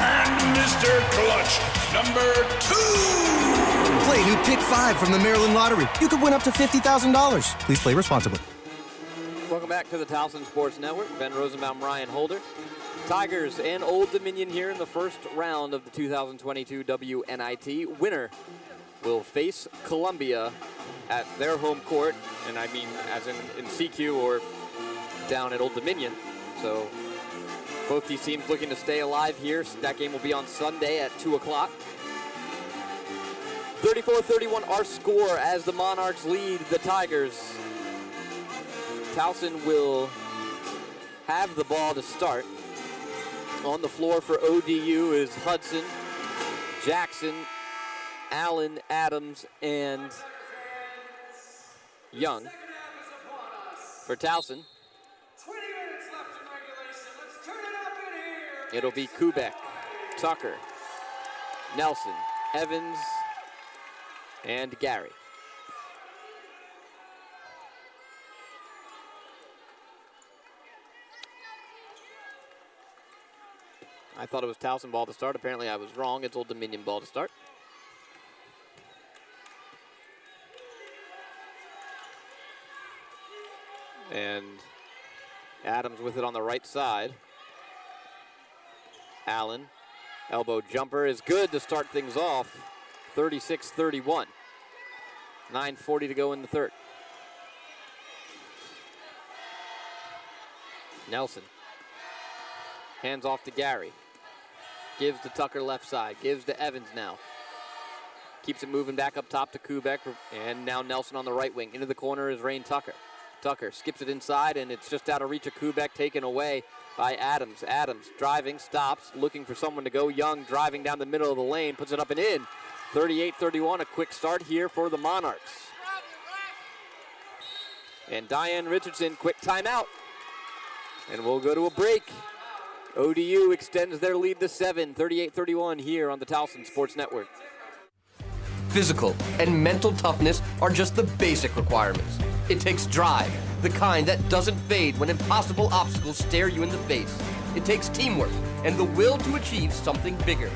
And Mr. Clutch, number two. Play new Pick 5 from the Maryland Lottery. You could win up to $50,000. Please play responsibly. Welcome back to the Towson Sports Network. Ben Rosenbaum, Ryan Holder. Tigers and Old Dominion here in the first round of the 2022 WNIT. Winner will face Columbia at their home court, and I mean as in, in SECU or down at Old Dominion. So both these teams looking to stay alive here. That game will be on Sunday at 2 o'clock. 34-31 our score as the Monarchs lead the Tigers. Towson will have the ball to start. On the floor for ODU is Hudson, Jackson, Allen, Adams, and Young. For Towson, it'll be Kubek, Tucker, Nelson, Evans, and Gary. I thought it was Towson ball to start. Apparently I was wrong. It's Old Dominion ball to start. And Adams with it on the right side. Allen, elbow jumper is good to start things off. 36-31. 9.40 to go in the third. Nelson. Hands off to Gary. Gives to Tucker left side. Gives to Evans now. Keeps it moving back up top to Kubek. And now Nelson on the right wing. Into the corner is Rain Tucker. Tucker skips it inside, and it's just out of reach of Kubek, taken away by Adams. Adams driving, stops, looking for someone to go. Young driving down the middle of the lane, puts it up and in. 38-31, a quick start here for the Monarchs. And Diane Richardson, quick timeout. And we'll go to a break. ODU extends their lead to seven, 38-31 here on the Towson Sports Network. Physical and mental toughness are just the basic requirements. It takes drive, the kind that doesn't fade when impossible obstacles stare you in the face. It takes teamwork and the will to achieve something bigger.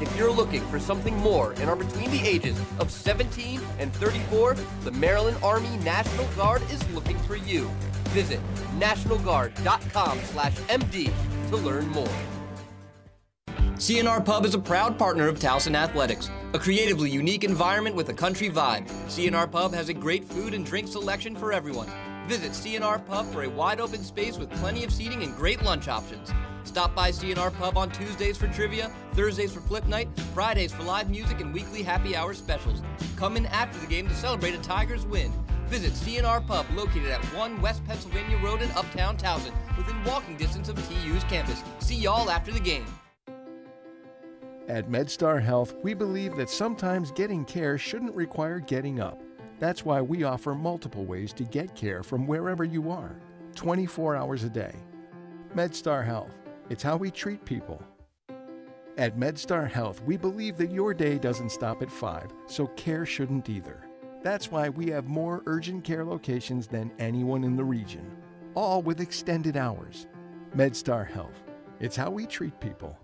If you're looking for something more and are between the ages of 17 and 34, the Maryland Army National Guard is looking for you. Visit nationalguard.com slash MD to learn more. CNR Pub is a proud partner of Towson Athletics, a creatively unique environment with a country vibe. CNR Pub has a great food and drink selection for everyone. Visit CNR Pub for a wide open space with plenty of seating and great lunch options. Stop by CNR Pub on Tuesdays for trivia, Thursdays for flip night, Fridays for live music and weekly happy hour specials. Come in after the game to celebrate a Tigers win. Visit CNR Pub located at 1 West Pennsylvania Road in Uptown Towson within walking distance of TU's campus. See y'all after the game. At MedStar Health, we believe that sometimes getting care shouldn't require getting up. That's why we offer multiple ways to get care from wherever you are, 24 hours a day. MedStar Health, it's how we treat people. At MedStar Health, we believe that your day doesn't stop at 5, so care shouldn't either. That's why we have more urgent care locations than anyone in the region, all with extended hours. MedStar Health, it's how we treat people.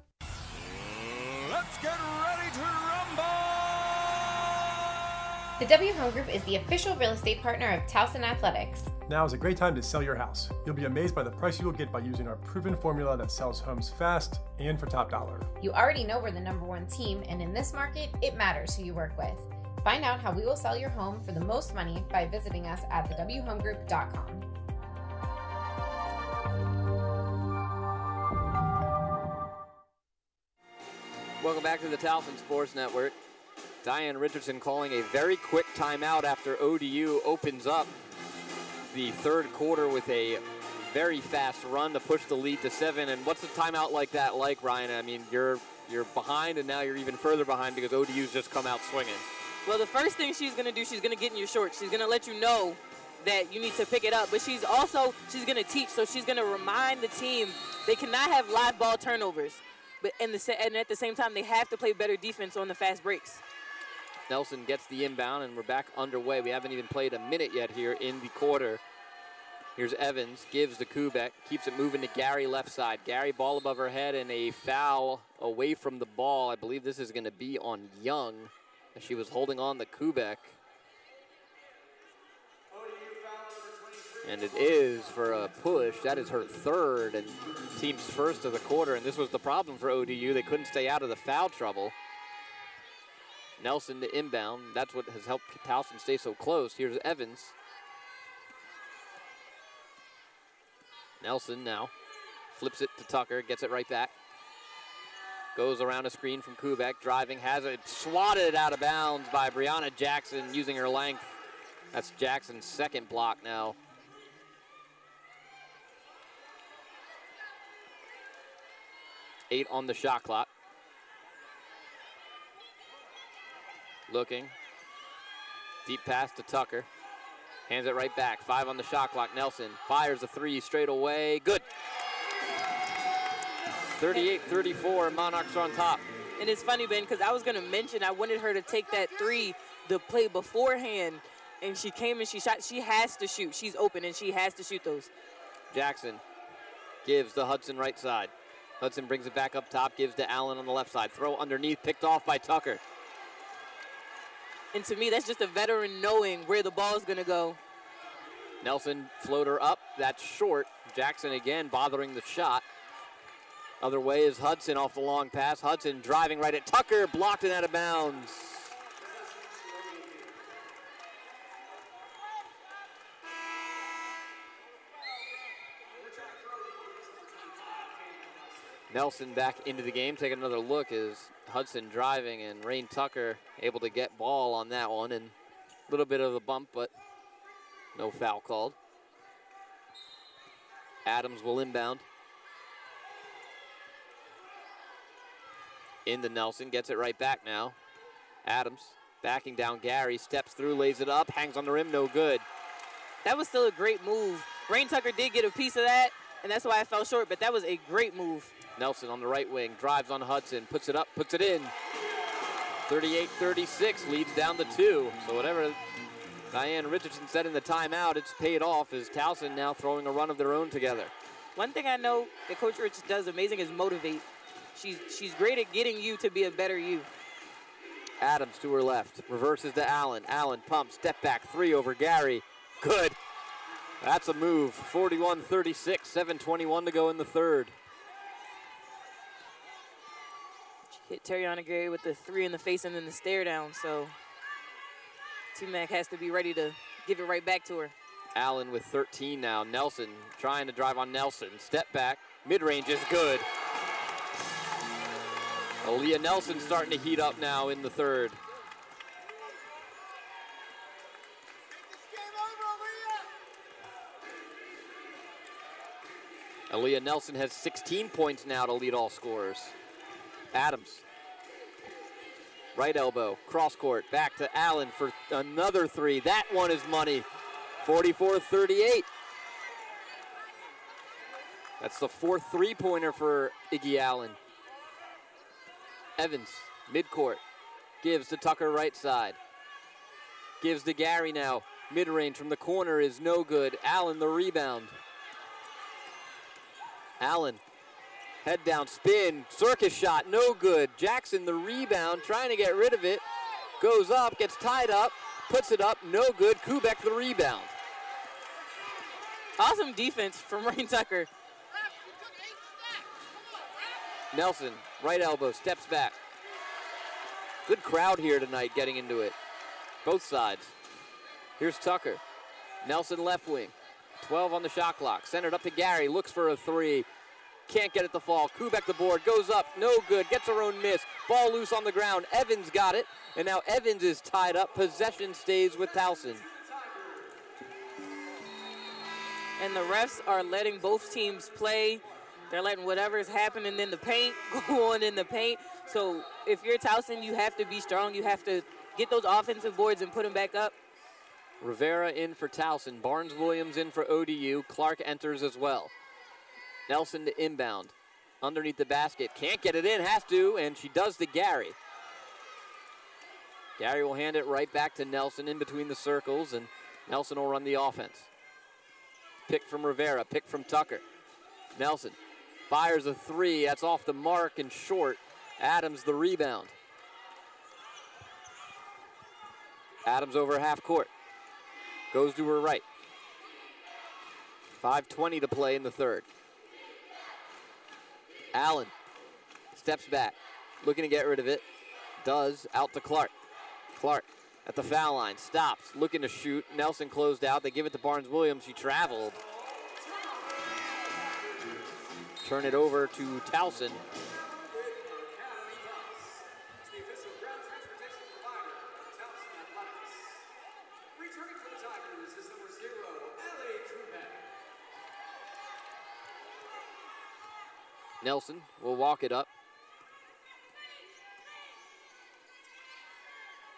Let's get ready to rumble! The W Home Group is the official real estate partner of Towson Athletics. Now is a great time to sell your house. You'll be amazed by the price you will get by using our proven formula that sells homes fast and for top dollar. You already know we're the number one team, and in this market, it matters who you work with. Find out how we will sell your home for the most money by visiting us at thewhomegroup.com. Welcome back to the Towson Sports Network. Diane Richardson calling a very quick timeout after ODU opens up the third quarter with a very fast run to push the lead to seven. And what's a timeout like that like, Ryan? I mean, you're you're behind, and now you're even further behind because ODU's just come out swinging. Well, the first thing she's going to do, she's going to get in your shorts. She's going to let you know that you need to pick it up. But she's also, she's going to teach. So she's going to remind the team they cannot have live ball turnovers. But in the, and at the same time, they have to play better defense on the fast breaks. Nelson gets the inbound, and we're back underway. We haven't even played a minute yet here in the quarter. Here's Evans, gives to Kubek, keeps it moving to Gary left side. Gary ball above her head and a foul away from the ball. I believe this is going to be on Young she was holding on the Kubek. And it is for a push. That is her third and team's first of the quarter. And this was the problem for ODU. They couldn't stay out of the foul trouble. Nelson to inbound. That's what has helped Towson stay so close. Here's Evans. Nelson now flips it to Tucker, gets it right back. Goes around a screen from Kubek, driving, has it swatted out of bounds by Brianna Jackson using her length. That's Jackson's second block now. Eight on the shot clock. Looking. Deep pass to Tucker. Hands it right back. Five on the shot clock. Nelson fires a three straight away. Good. 38-34, Monarchs on top. And it's funny, Ben, because I was going to mention I wanted her to take that three, the play beforehand, and she came and she shot. She has to shoot. She's open, and she has to shoot those. Jackson gives the Hudson right side. Hudson brings it back up top, gives to Allen on the left side. Throw underneath, picked off by Tucker. And to me, that's just a veteran knowing where the ball is going to go. Nelson floater up. That's short. Jackson again bothering the shot. Other way is Hudson off the long pass. Hudson driving right at Tucker, blocked and out of bounds. Nelson back into the game. Taking another look as Hudson driving and Rain Tucker able to get ball on that one and a little bit of a bump, but no foul called. Adams will inbound. Into Nelson, gets it right back now. Adams backing down Gary, steps through, lays it up, hangs on the rim, no good. That was still a great move. Rain Tucker did get a piece of that, and that's why I fell short, but that was a great move. Nelson on the right wing, drives on Hudson, puts it up, puts it in. 38-36, leads down to two. So whatever Diane Richardson said in the timeout, it's paid off as Towson now throwing a run of their own together. One thing I know that Coach Rich does amazing is motivate. She's, she's great at getting you to be a better you. Adams to her left, reverses to Allen. Allen pumps, step back, three over Gary. Good. That's a move. 41-36, 7.21 to go in the third. She hit Terriana Gary with the three in the face and then the stare down. So T-Mac has to be ready to give it right back to her. Allen with 13 now. Nelson trying to drive on Nelson. Step back. Mid-range is good. Aleah Nelson starting to heat up now in the third. Aleah Nelson has 16 points now to lead all scorers. Adams. Right elbow, cross court, back to Allen for another three. That one is money. 44-38. That's the fourth three-pointer for Iggy Allen. Evans, midcourt, gives to Tucker right side. Gives to Gary now. Mid-range from the corner is no good. Allen the rebound. Allen Head down, spin, circus shot, no good. Jackson the rebound, trying to get rid of it. Goes up, gets tied up, puts it up, no good. Kubek the rebound. Awesome defense from Rain Tucker. Nelson, right elbow, steps back. Good crowd here tonight getting into it. Both sides. Here's Tucker. Nelson left wing. 12 on the shot clock. Centered up to Gary. Looks for a three. Can't get it to fall. Kubek the board, goes up, no good, gets her own miss. Ball loose on the ground. Evans got it, and now Evans is tied up. Possession stays with Towson. And the refs are letting both teams play. They're letting whatever is happening in the paint [LAUGHS] go on in the paint. So if you're Towson, you have to be strong. You have to get those offensive boards and put them back up. Rivera in for Towson. Barnes Williams in for ODU. Clark enters as well. Nelson to inbound. Underneath the basket. Can't get it in. Has to. And she does to Gary. Gary will hand it right back to Nelson in between the circles. And Nelson will run the offense. Pick from Rivera, pick from Tucker. Nelson fires a three. That's off the mark and short. Adams the rebound. Adams over half court. Goes to her right. 5.20 to play in the third. Allen steps back, looking to get rid of it. Does, out to Clark. Clark at the foul line, stops, looking to shoot. Nelson closed out. They give it to Barnes Williams. She traveled. Turn it over to Towson. Nelson will walk it up.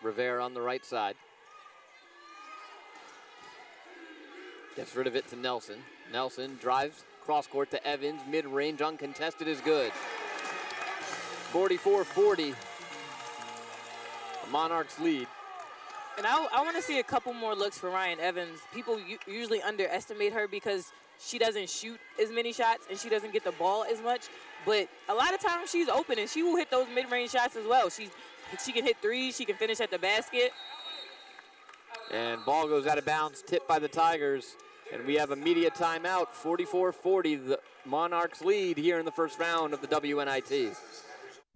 Rivera on the right side. Gets rid of it to Nelson. Nelson drives cross court to Evans. Mid range, uncontested is good. 44 40. Monarchs lead. And I, I want to see a couple more looks for Ryan Evans. People usually underestimate her because she doesn't shoot as many shots and she doesn't get the ball as much. But a lot of times she's open and she will hit those mid-range shots as well. She's she can hit threes. She can finish at the basket. And ball goes out of bounds, tipped by the Tigers. And we have a media timeout, 44-40. The Monarchs lead here in the first round of the WNIT.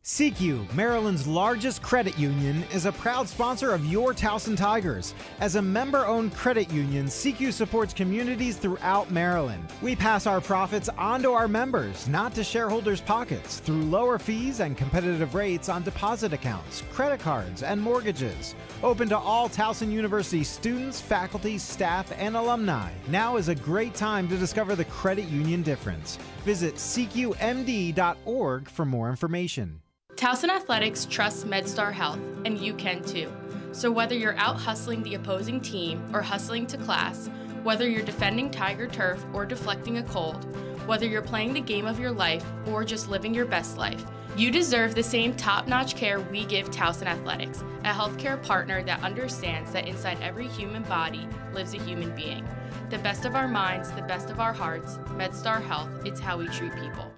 SECU, Maryland's largest credit union, is a proud sponsor of your Towson Tigers. As a member owned credit union, SECU supports communities throughout Maryland. We pass our profits on to our members, not to shareholders' pockets, through lower fees and competitive rates on deposit accounts, credit cards, and mortgages. Open to all Towson University students, faculty, staff, and alumni. Now is a great time to discover the credit union difference. Visit SECUMD.org for more information. Towson Athletics trusts MedStar Health, and you can too. So whether you're out hustling the opposing team or hustling to class, whether you're defending Tiger turf or deflecting a cold, whether you're playing the game of your life or just living your best life, you deserve the same top notch care we give Towson Athletics, a healthcare partner that understands that inside every human body lives a human being. The best of our minds, the best of our hearts, MedStar Health, it's how we treat people.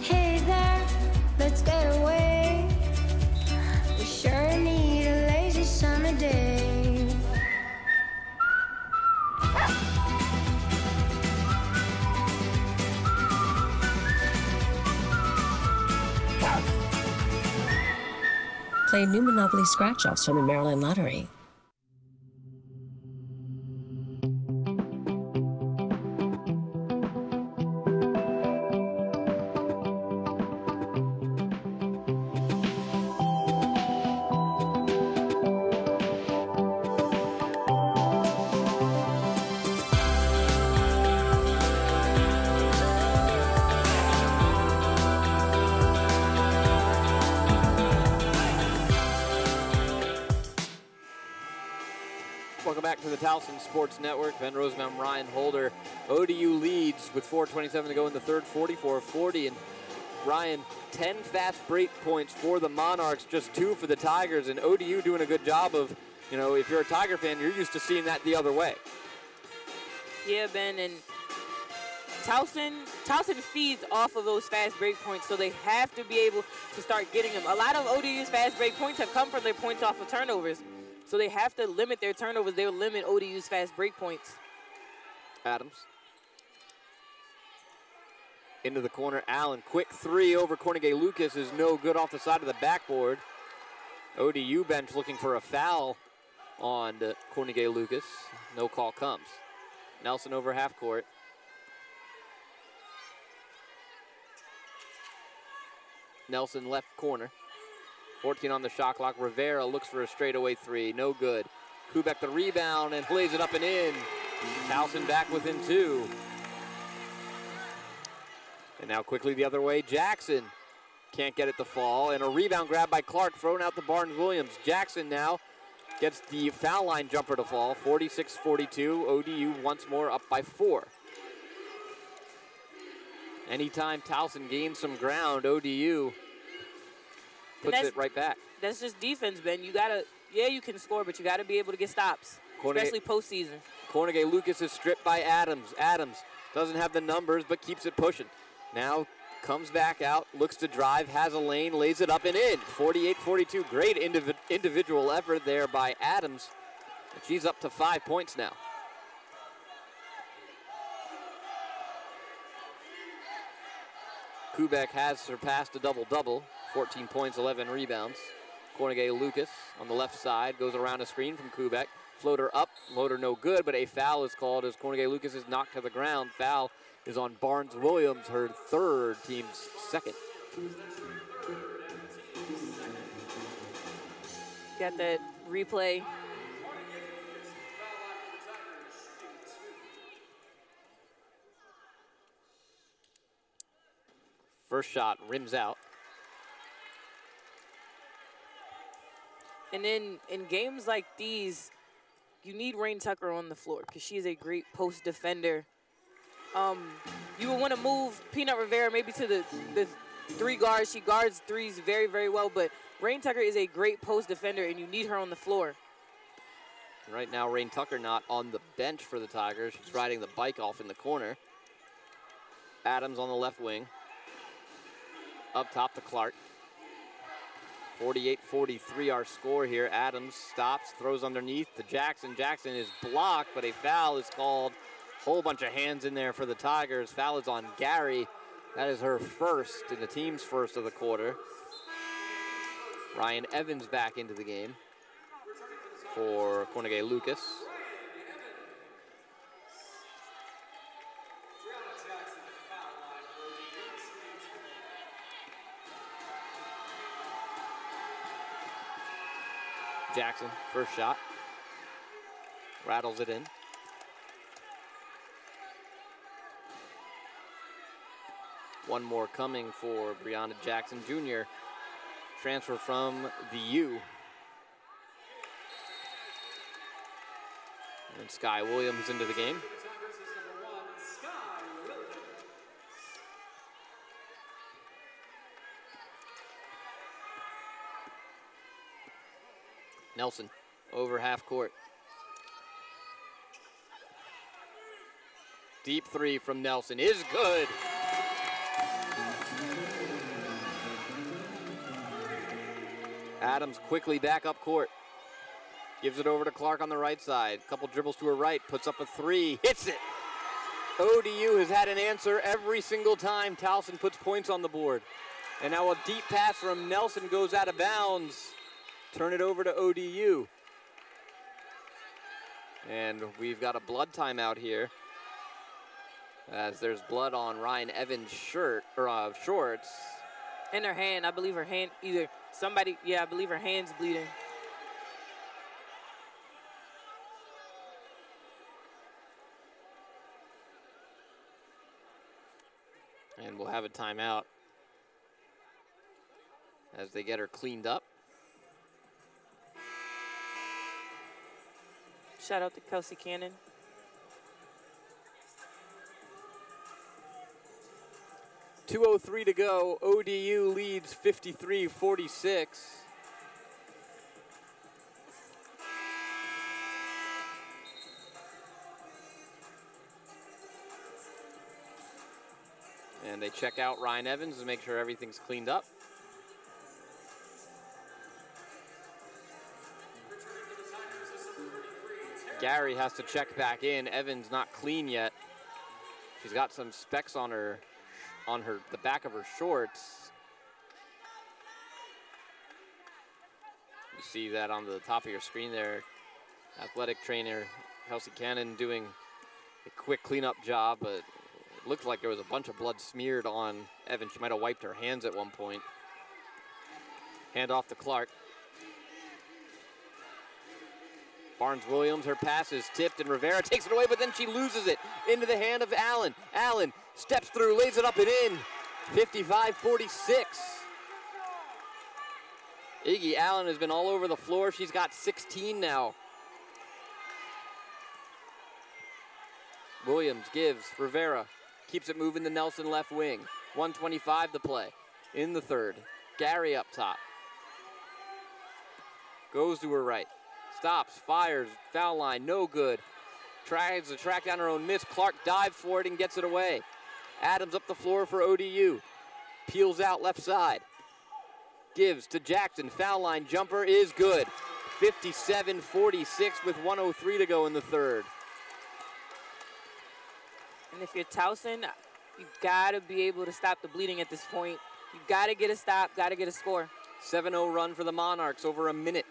Hey there, let's get away. We sure need a lazy summer day. Play new Monopoly scratch offs from the Maryland Lottery. Sports Network. Ben Rosenbaum, Ryan Holder. ODU leads with 4.27 to go in the third, 44-40. And Ryan, 10 fast break points for the Monarchs, just two for the Tigers. And ODU doing a good job of, you know, if you're a Tiger fan, you're used to seeing that the other way. Yeah, Ben, and Towson, Towson feeds off of those fast break points, so they have to be able to start getting them. A lot of ODU's fast break points have come from their points off of turnovers, so they have to limit their turnovers. They'll limit ODU's fast break points. Adams. Into the corner, Allen. Quick three over Kornegay Lucas is no good off the side of the backboard. ODU bench looking for a foul on uh, Kornegay Lucas. No call comes. Nelson over half court. Nelson left corner. 14 on the shot clock. Rivera looks for a straightaway three. No good. Kubek the rebound and plays it up and in. Towson back within two. And now quickly the other way, Jackson can't get it to fall. And a rebound grab by Clark thrown out to Barnes Williams. Jackson now gets the foul line jumper to fall. 46-42. ODU once more up by four. Anytime Towson gains some ground, ODU puts that's- it right back. That's just defense, Ben. You gotta, yeah, you can score, but you gotta be able to get stops, Corner- especially postseason. Kornegay Lucas is stripped by Adams. Adams doesn't have the numbers, but keeps it pushing. Now comes back out, looks to drive, has a lane, lays it up and in. 48-42. Great indivi- individual effort there by Adams. And she's up to five points now. Kubek has surpassed a double-double. 14 points, 11 rebounds. Kornegay Lucas on the left side goes around a screen from Kubek. Floater up, floater no good, but a foul is called as Kornegay Lucas is knocked to the ground. Foul is on Barnes Williams, her third, team's second. Got that replay. First shot rims out. And then in games like these, you need Rain Tucker on the floor because she is a great post defender. Um, you would want to move Peanut Rivera maybe to the, the three guards. She guards threes very, very well, but Rain Tucker is a great post defender, and you need her on the floor. Right now, Rain Tucker not on the bench for the Tigers. She's riding the bike off in the corner. Adams on the left wing. Up top to Clark. 48-43 our score here. Adams stops, throws underneath to Jackson. Jackson is blocked, but a foul is called. Whole bunch of hands in there for the Tigers. Foul is on Gary. That is her first and the team's first of the quarter. Ryan Evans back into the game for Kornegay Lucas. Jackson, first shot. Rattles it in. One more coming for Brianna Jackson Jr. Transfer from the U. And Sky Williams into the game. Nelson over half court. Deep three from Nelson is good. Adams quickly back up court. Gives it over to Clark on the right side. Couple dribbles to her right, puts up a three, hits it. ODU has had an answer every single time Towson puts points on the board. And now a deep pass from Nelson goes out of bounds. Turn it over to ODU. And we've got a blood timeout here. As there's blood on Ryan Evans' shirt or uh, shorts. In her hand, I believe her hand, either somebody, yeah, I believe her hand's bleeding. And we'll have a timeout as they get her cleaned up. Shout out to Kelsey Cannon. Two oh three to go. ODU leads 53-46. And they check out Ryan Evans to make sure everything's cleaned up. Gary has to check back in. Evans not clean yet. She's got some specks on her, on her the back of her shorts. You see that on the top of your screen there. Athletic trainer Kelsey Cannon doing a quick cleanup job, but it looked like there was a bunch of blood smeared on Evans. She might have wiped her hands at one point. Hand off to Clark. Barnes Williams, her pass is tipped, and Rivera takes it away, but then she loses it into the hand of Allen. Allen steps through, lays it up and in. 55 46. Iggy Allen has been all over the floor. She's got 16 now. Williams gives Rivera, keeps it moving to Nelson left wing. 125 to play in the third. Gary up top. goes to her right, stops, fires, foul line, no good. Tries to track down her own miss. Clark dives for it and gets it away. Adams up the floor for ODU. Peels out left side. Gives to Jackson. Foul line jumper is good. 57 46 with 103 to go in the third. And if you're Towson, you gotta be able to stop the bleeding at this point. You gotta get a stop, gotta get a score. 7 0 run for the Monarchs over a minute.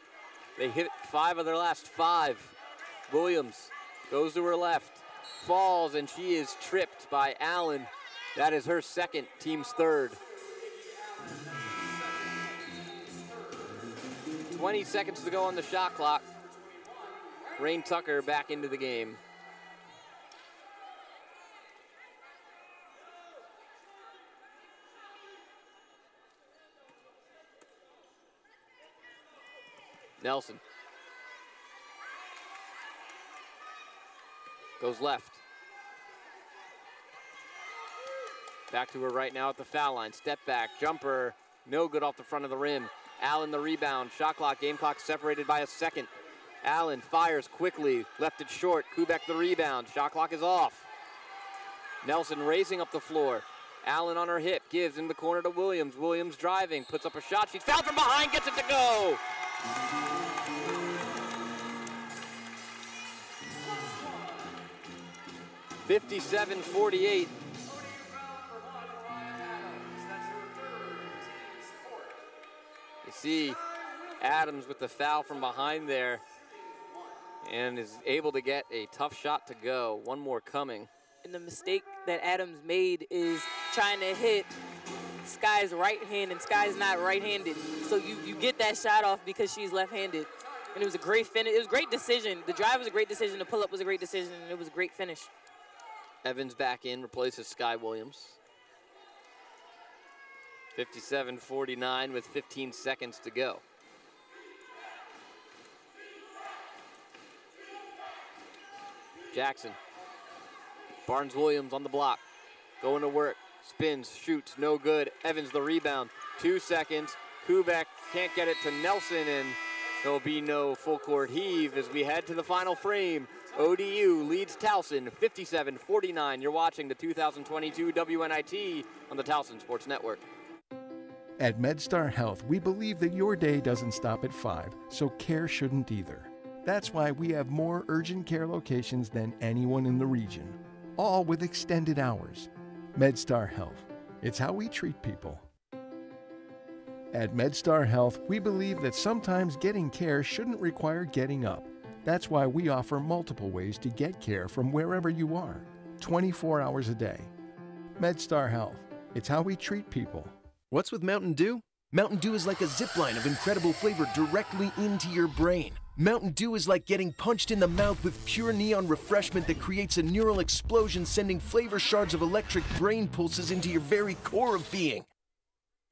They hit five of their last five. Williams goes to her left, falls, and she is tripped by Allen. That is her second, team's third. 20 seconds to go on the shot clock. Rain Tucker back into the game. Nelson. Goes left. Back to her right now at the foul line. Step back, jumper, no good off the front of the rim. Allen the rebound. Shot clock, game clock separated by a second. Allen fires quickly, left it short. Kubek the rebound. Shot clock is off. Nelson racing up the floor. Allen on her hip, gives in the corner to Williams. Williams driving, puts up a shot. She's fouled from behind, gets it to go. Fifty-seven forty-eight. You see Adams with the foul from behind there and is able to get a tough shot to go. One more coming. And the mistake that Adams made is trying to hit Sky's right hand, and Sky's not right-handed. So you, you get that shot off because she's left-handed. And it was a great finish. It was a great decision. The drive was a great decision. The pull-up was a great decision, and it was a great finish. Evans back in, replaces Sky Williams. 57-49 with 15 seconds to go. Jackson. Barnes Williams on the block. Going to work. Spins, shoots, no good. Evans the rebound. Two seconds. Kubek can't get it to Nelson, and there'll be no full court heave as we head to the final frame. ODU leads Towson 57-49. You're watching the 2022 WNIT on the Towson Sports Network. At MedStar Health, we believe that your day doesn't stop at 5, so care shouldn't either. That's why we have more urgent care locations than anyone in the region, all with extended hours. MedStar Health. It's how we treat people. At MedStar Health, we believe that sometimes getting care shouldn't require getting up. That's why we offer multiple ways to get care from wherever you are, 24 hours a day. MedStar Health. It's how we treat people. What's with Mountain Dew? Mountain Dew is like a zip line of incredible flavor directly into your brain. Mountain Dew is like getting punched in the mouth with pure neon refreshment that creates a neural explosion, sending flavor shards of electric brain pulses into your very core of being.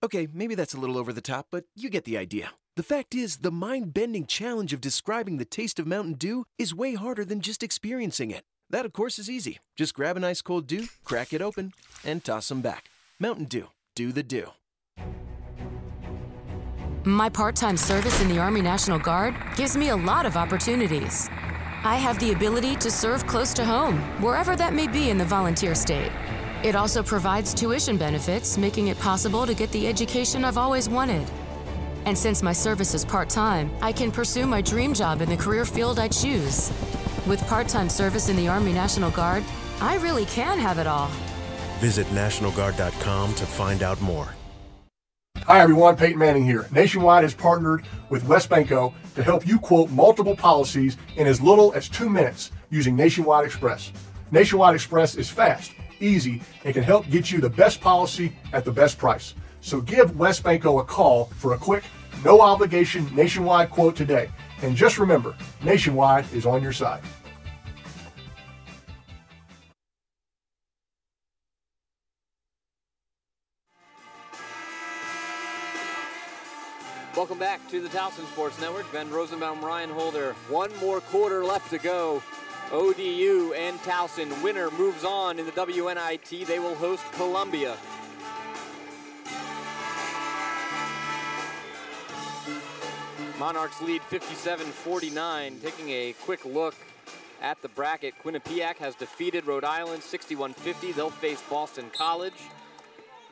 Okay, maybe that's a little over the top, but you get the idea. The fact is, the mind bending challenge of describing the taste of Mountain Dew is way harder than just experiencing it. That, of course, is easy. Just grab an ice cold dew, crack it open, and toss them back. Mountain Dew. Do the dew. My part time service in the Army National Guard gives me a lot of opportunities. I have the ability to serve close to home, wherever that may be in the volunteer state. It also provides tuition benefits, making it possible to get the education I've always wanted. And since my service is part time, I can pursue my dream job in the career field I choose. With part time service in the Army National Guard, I really can have it all. Visit NationalGuard.com to find out more. Hi everyone, Peyton Manning here. Nationwide has partnered with WesBanco to help you quote multiple policies in as little as two minutes using Nationwide Express. Nationwide Express is fast, easy, and can help get you the best policy at the best price. So give WesBanco a call for a quick, no obligation nationwide quote today. And just remember, Nationwide is on your side. Welcome back to the Towson Sports Network. Ben Rosenbaum, Ryan Holder. One more quarter left to go. ODU and Towson. Winner moves on in the WNIT. They will host Columbia. Monarchs lead 57-49. Taking a quick look at the bracket, Quinnipiac has defeated Rhode Island 61-50. They'll face Boston College.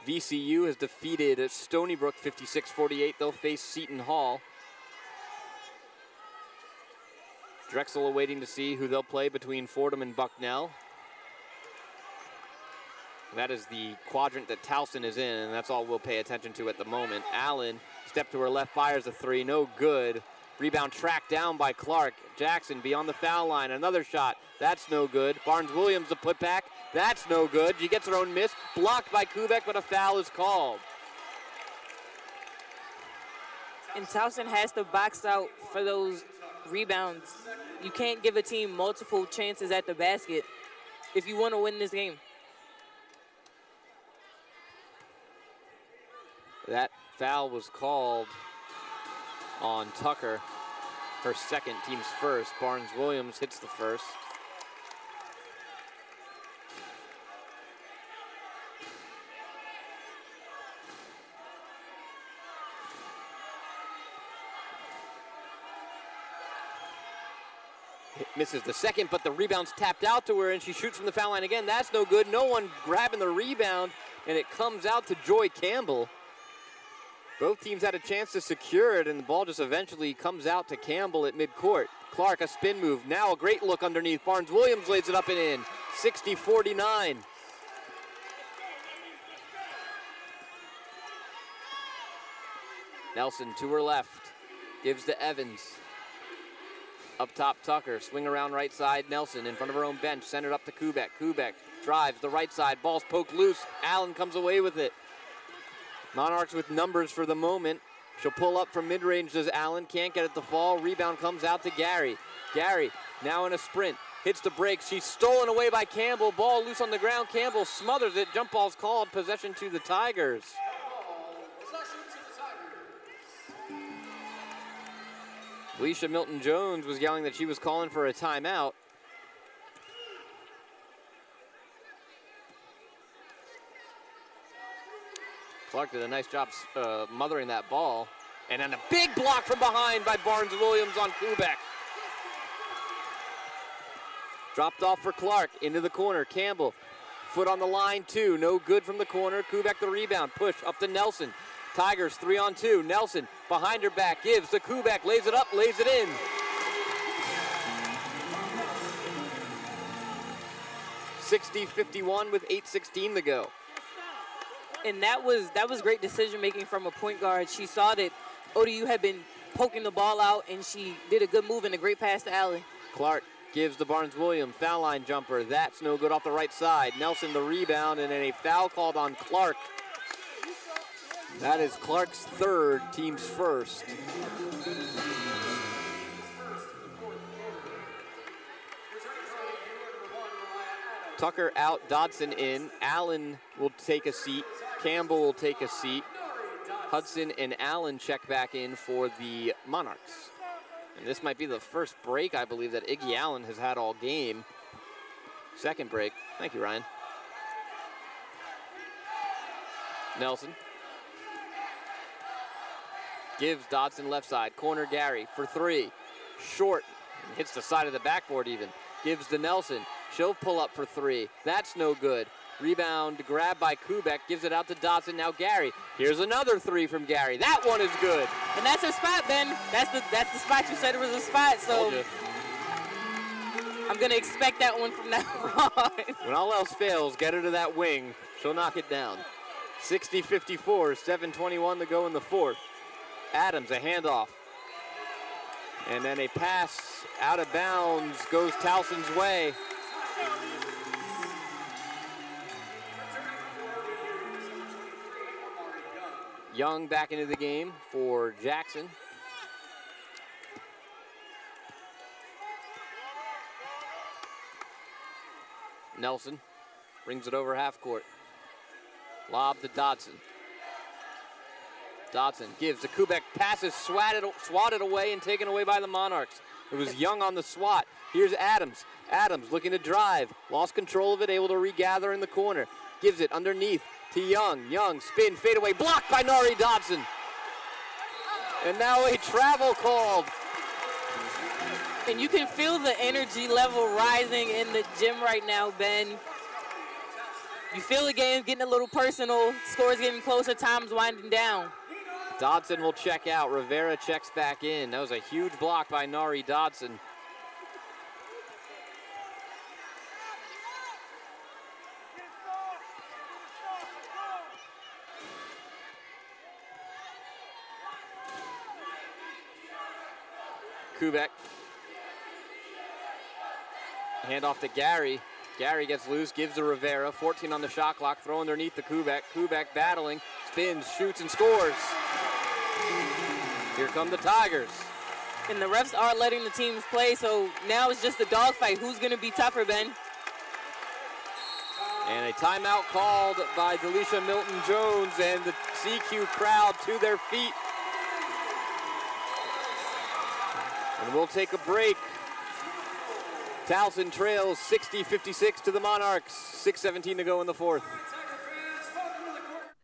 VCU has defeated Stony Brook 56-48. They'll face Seton Hall. Drexel awaiting to see who they'll play between Fordham and Bucknell. That is the quadrant that Towson is in, and that's all we'll pay attention to at the moment. Allen, step to her left, fires a three, no good. Rebound tracked down by Clark. Jackson beyond the foul line, another shot, that's no good. Barnes-Williams the putback, that's no good. She gets her own miss, blocked by Kubek, but a foul is called. And Towson has to box out for those rebounds. You can't give a team multiple chances at the basket if you want to win this game. That foul was called on Tucker, her second, team's first. Barnes-Williams hits the first. misses the second, but the rebound's tapped out to her, and she shoots from the foul line again. That's no good. No one grabbing the rebound, and it comes out to Joy Campbell. Both teams had a chance to secure it, and the ball just eventually comes out to Campbell at midcourt. Clark, a spin move. Now a great look underneath. Barnes-Williams lays it up and in. 60-49. Nelson to her left. Gives to Evans. Up top, Tucker. Swing around right side. Nelson in front of her own bench. Centered up to Kubek. Kubek drives the right side. Ball's poked loose. Allen comes away with it. Monarchs with numbers for the moment. She'll pull up from mid-range, does Allen. Can't get it to fall. Rebound comes out to Gary. Gary now in a sprint. Hits the break. She's stolen away by Campbell. Ball loose on the ground. Campbell smothers it. Jump ball's called. Possession to the Tigers. DeLisha Milton Jones was yelling that she was calling for a timeout. Clark did a nice job uh, mothering that ball. And then a big block from behind by Barnes-Williams on Kubek. Dropped off for Clark, into the corner. Campbell, foot on the line, two. No good from the corner. Kubek the rebound. Push up to Nelson. Tigers three on two. Nelson behind her back, gives to Kubek, lays it up, lays it in. Sixty fifty-one with 8.16 to go and that was that was great decision making from a point guard. She saw that ODU had been poking the ball out, and she did a good move and a great pass to Allen. Clark gives the Barnes-Williams foul line jumper. That's no good off the right side. Nelson the rebound, and then a foul called on Clark. That is Clark's third, team's first. Tucker out, Dodson in. Allen will take a seat. Campbell will take a seat. Hudson and Allen check back in for the Monarchs. And this might be the first break, I believe, that Iggy Allen has had all game. Second break. Thank you, Ryan. Nelson. Gives Dodson left side. Corner Gary for three. Short. Hits the side of the backboard even. Gives to Nelson. She'll pull up for three. That's no good. Rebound grab by Kubek, gives it out to Dodson. Now Gary. Here's another three from Gary. That one is good. And that's her spot, Ben. That's the that's the spot you said it was a spot. So I'm gonna expect that one from now [LAUGHS] on. when all else fails, get her to that wing. She'll knock it down. 60-54, 7:21 to go in the fourth. Adams a handoff. And then a pass out of bounds goes Towson's way. Young back into the game for Jackson. Nelson brings it over half court. Lob to Dodson. Dodson gives the Kubek passes swatted, swatted away and taken away by the Monarchs. It was Young on the swat. Here's Adams. Adams looking to drive. Lost control of it, able to regather in the corner. Gives it underneath to Young. Young spin, fade away, blocked by Nari Dodson. And now a travel called. And you can feel the energy level rising in the gym right now, Ben. You feel the game getting a little personal, scores getting closer, time's winding down. Dodson will check out. Rivera checks back in. That was a huge block by Nari Dodson. Kubek. Hand off to Gary. Gary gets loose, gives to Rivera. 14 on the shot clock, throw underneath the Kubek. Kubek battling, spins, shoots, and scores. Here come the Tigers. And the refs are letting the teams play, so now it's just a dogfight. Who's going to be tougher, Ben? And a timeout called by DeLisha Milton Jones and the SECU crowd to their feet. And we'll take a break. Towson trails 60-56 to the Monarchs. 6.17 to go in the fourth.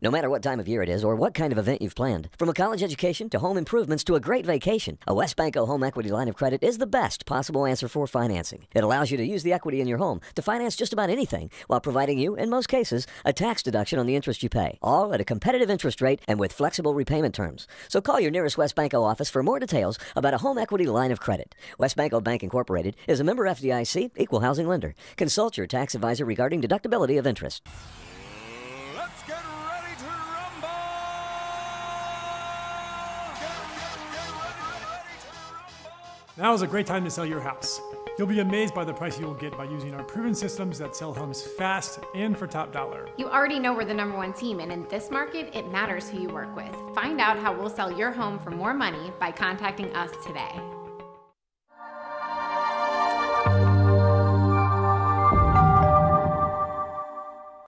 No matter what time of year it is or what kind of event you've planned, from a college education to home improvements to a great vacation, a WesBanco home equity line of credit is the best possible answer for financing. It allows you to use the equity in your home to finance just about anything while providing you, in most cases, a tax deduction on the interest you pay, all at a competitive interest rate and with flexible repayment terms. So call your nearest WesBanco office for more details about a home equity line of credit. WesBanco Bank Incorporated is a member FDIC equal housing lender. Consult your tax advisor regarding deductibility of interest. Now is a great time to sell your house. You'll be amazed by the price you will get by using our proven systems that sell homes fast and for top dollar. You already know we're the number one team, and in this market, it matters who you work with. Find out how we'll sell your home for more money by contacting us today.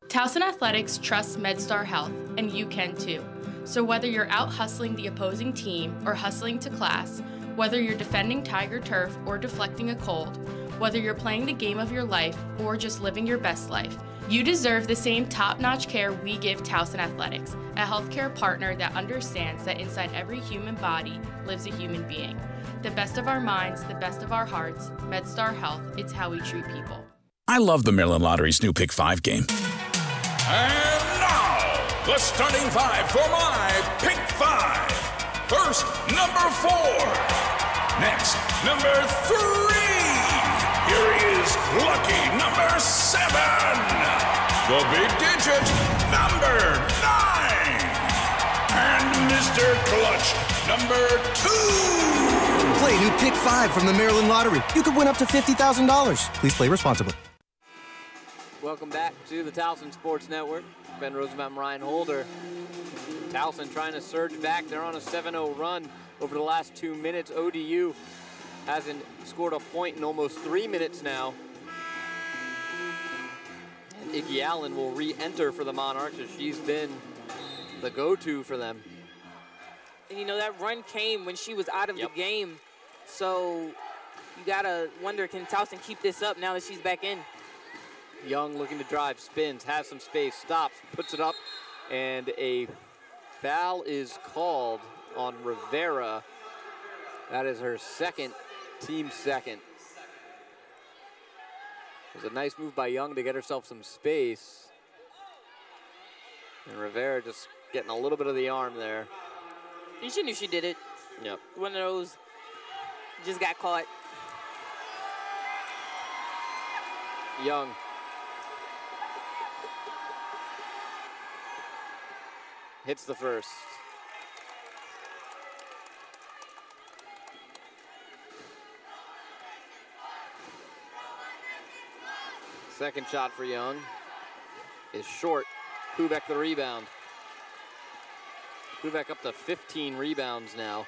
Towson Athletics trusts MedStar Health, and you can too. So whether you're out hustling the opposing team or hustling to class, whether you're defending Tiger turf or deflecting a cold, whether you're playing the game of your life or just living your best life, you deserve the same top notch care we give Towson Athletics, a healthcare partner that understands that inside every human body lives a human being. The best of our minds, the best of our hearts, MedStar Health, it's how we treat people. I love the Maryland Lottery's new Pick 5 game. And now, the starting five for my pick five. First, number four. Next, number three. Here he is, lucky number seven. The big digit, number nine. And Mr. Clutch, number two. Play new Pick 5 from the Maryland Lottery. You could win up to $50,000. Please play responsibly. Welcome back to the Towson Sports Network. Ben Rosenbaum, and Ryan Holder. Towson trying to surge back. They're on a 7-0 run over the last two minutes. ODU hasn't scored a point in almost three minutes now. And Iggy Allen will re-enter for the Monarchs as she's been the go-to for them. And you know, that run came when she was out of the game. So you gotta wonder, can Towson keep this up now that she's back in? Young looking to drive, spins, has some space, stops, puts it up, and a foul is called on Rivera. That is her second, team second. It was a nice move by Young to get herself some space. And Rivera just getting a little bit of the arm there. And she knew she did it. Yep. One of those just got caught. Young. Hits the first. Second shot for Young is short. Kubek the rebound. Kubek up to 15 rebounds now.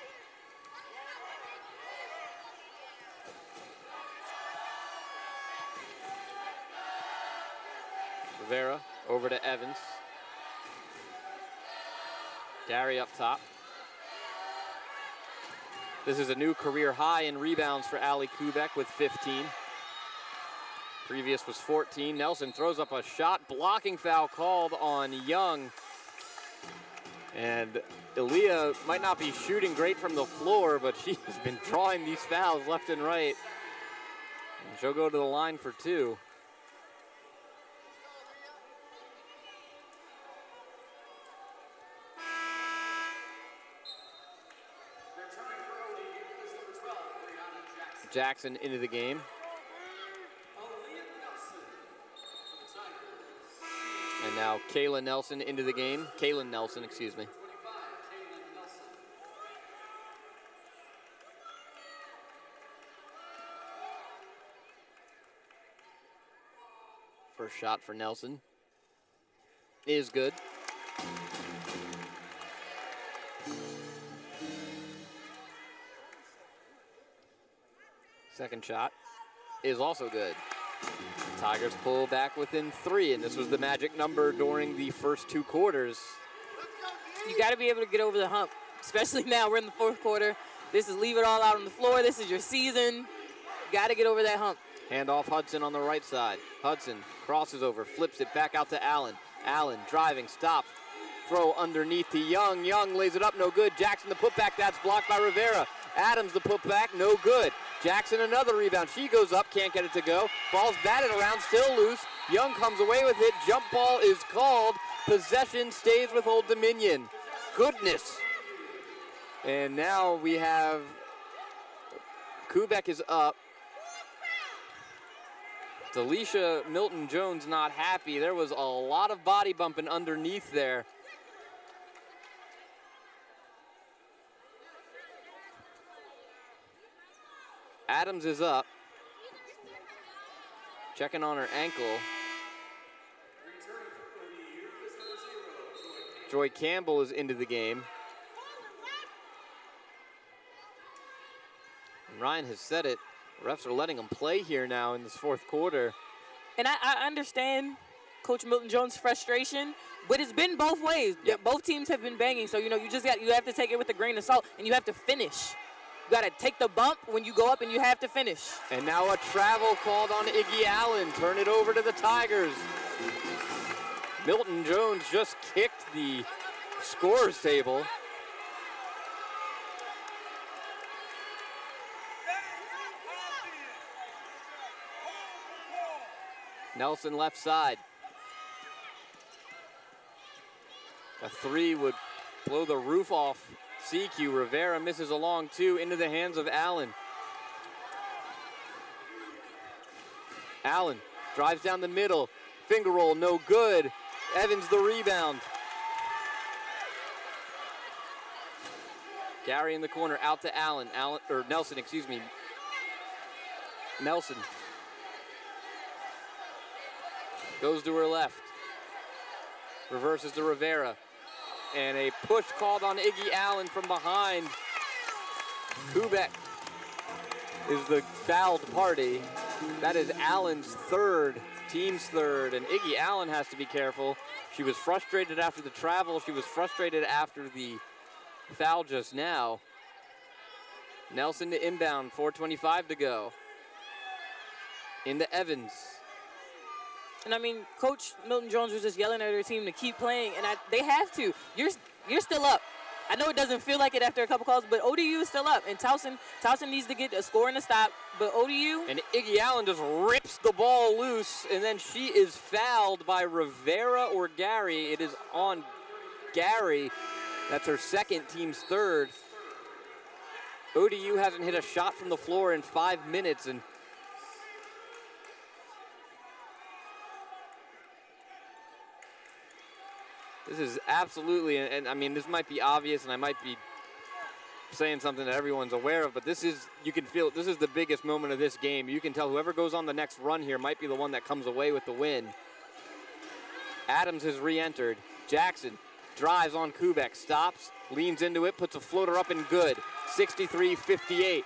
Rivera over to Evans. Gary up top. This is a new career high in rebounds for Allie Kubek with 15. Previous was 14. Nelson throws up a shot. Blocking foul called on Young. And Aleah might not be shooting great from the floor, but [LAUGHS] she has been drawing these fouls left and right. And she'll go to the line for two. Jackson into the game. And now Kayla Nelson into the game. Kaylin Nelson, excuse me. First shot for Nelson is good. Second shot is also good. Tigers pull back within three, and this was the magic number during the first two quarters. You got to be able to get over the hump, especially [LAUGHS] now we're in the fourth quarter. This is leave it all out on the floor. This is your season. Got to get over that hump. Hand off Hudson on the right side. Hudson crosses over, flips it back out to Allen. Allen driving, stop, throw underneath to Young. Young lays it up, no good. Jackson the putback, that's blocked by Rivera. Adams the putback, no good. Jackson another rebound. She goes up, can't get it to go. Ball's batted around, still loose. Young comes away with it. Jump ball is called. Possession stays with Old Dominion. Goodness. And now we have Kubek is up. DeLisha Milton Jones not happy. There was a lot of body bumping underneath there. Adams is up. Checking on her ankle. Joy Campbell is into the game. And Ryan has said it. Refs are letting them play here now in this fourth quarter. And I, I understand Coach Milton Jones' frustration, but it's been both ways. Yep. Both teams have been banging, so you know you just got you have to take it with a grain of salt, and you have to finish. You got to take the bump when you go up, and you have to finish. And now a travel called on Iggy Allen. Turn it over to the Tigers. Milton Jones just kicked the scores table. Nelson left side. A three would blow the roof off SECU. Rivera misses a long two into the hands of Allen. Allen drives down the middle. Finger roll, no good. Evans the rebound. Gary in the corner, out to Allen. Allen or Nelson, excuse me. Nelson goes to her left. Reverses to Rivera. And a push called on Iggy Allen from behind. Kubek is the fouled party. That is Allen's third, team's third, and Iggy Allen has to be careful. She was frustrated after the travel. She was frustrated after the foul just now. Nelson to inbound, 4.25 to go. Into Evans. And I mean, Coach Milton Jones was just yelling at her team to keep playing, and I, they have to. You're you're still up. I know it doesn't feel like it after a couple calls, but ODU is still up, and Towson Towson needs to get a score and a stop. But ODU and Iggy Allen just rips the ball loose, and then she is fouled by Rivera or Gary. It is on Gary. That's her second, team's third. ODU hasn't hit a shot from the floor in five minutes, and This is absolutely, and, I mean, this might be obvious, and I might be saying something that everyone's aware of, but this is, you can feel, this is the biggest moment of this game. You can tell whoever goes on the next run here might be the one that comes away with the win. Adams has re-entered. Jackson drives on Kubek, stops, leans into it, puts a floater up and good. 63-58.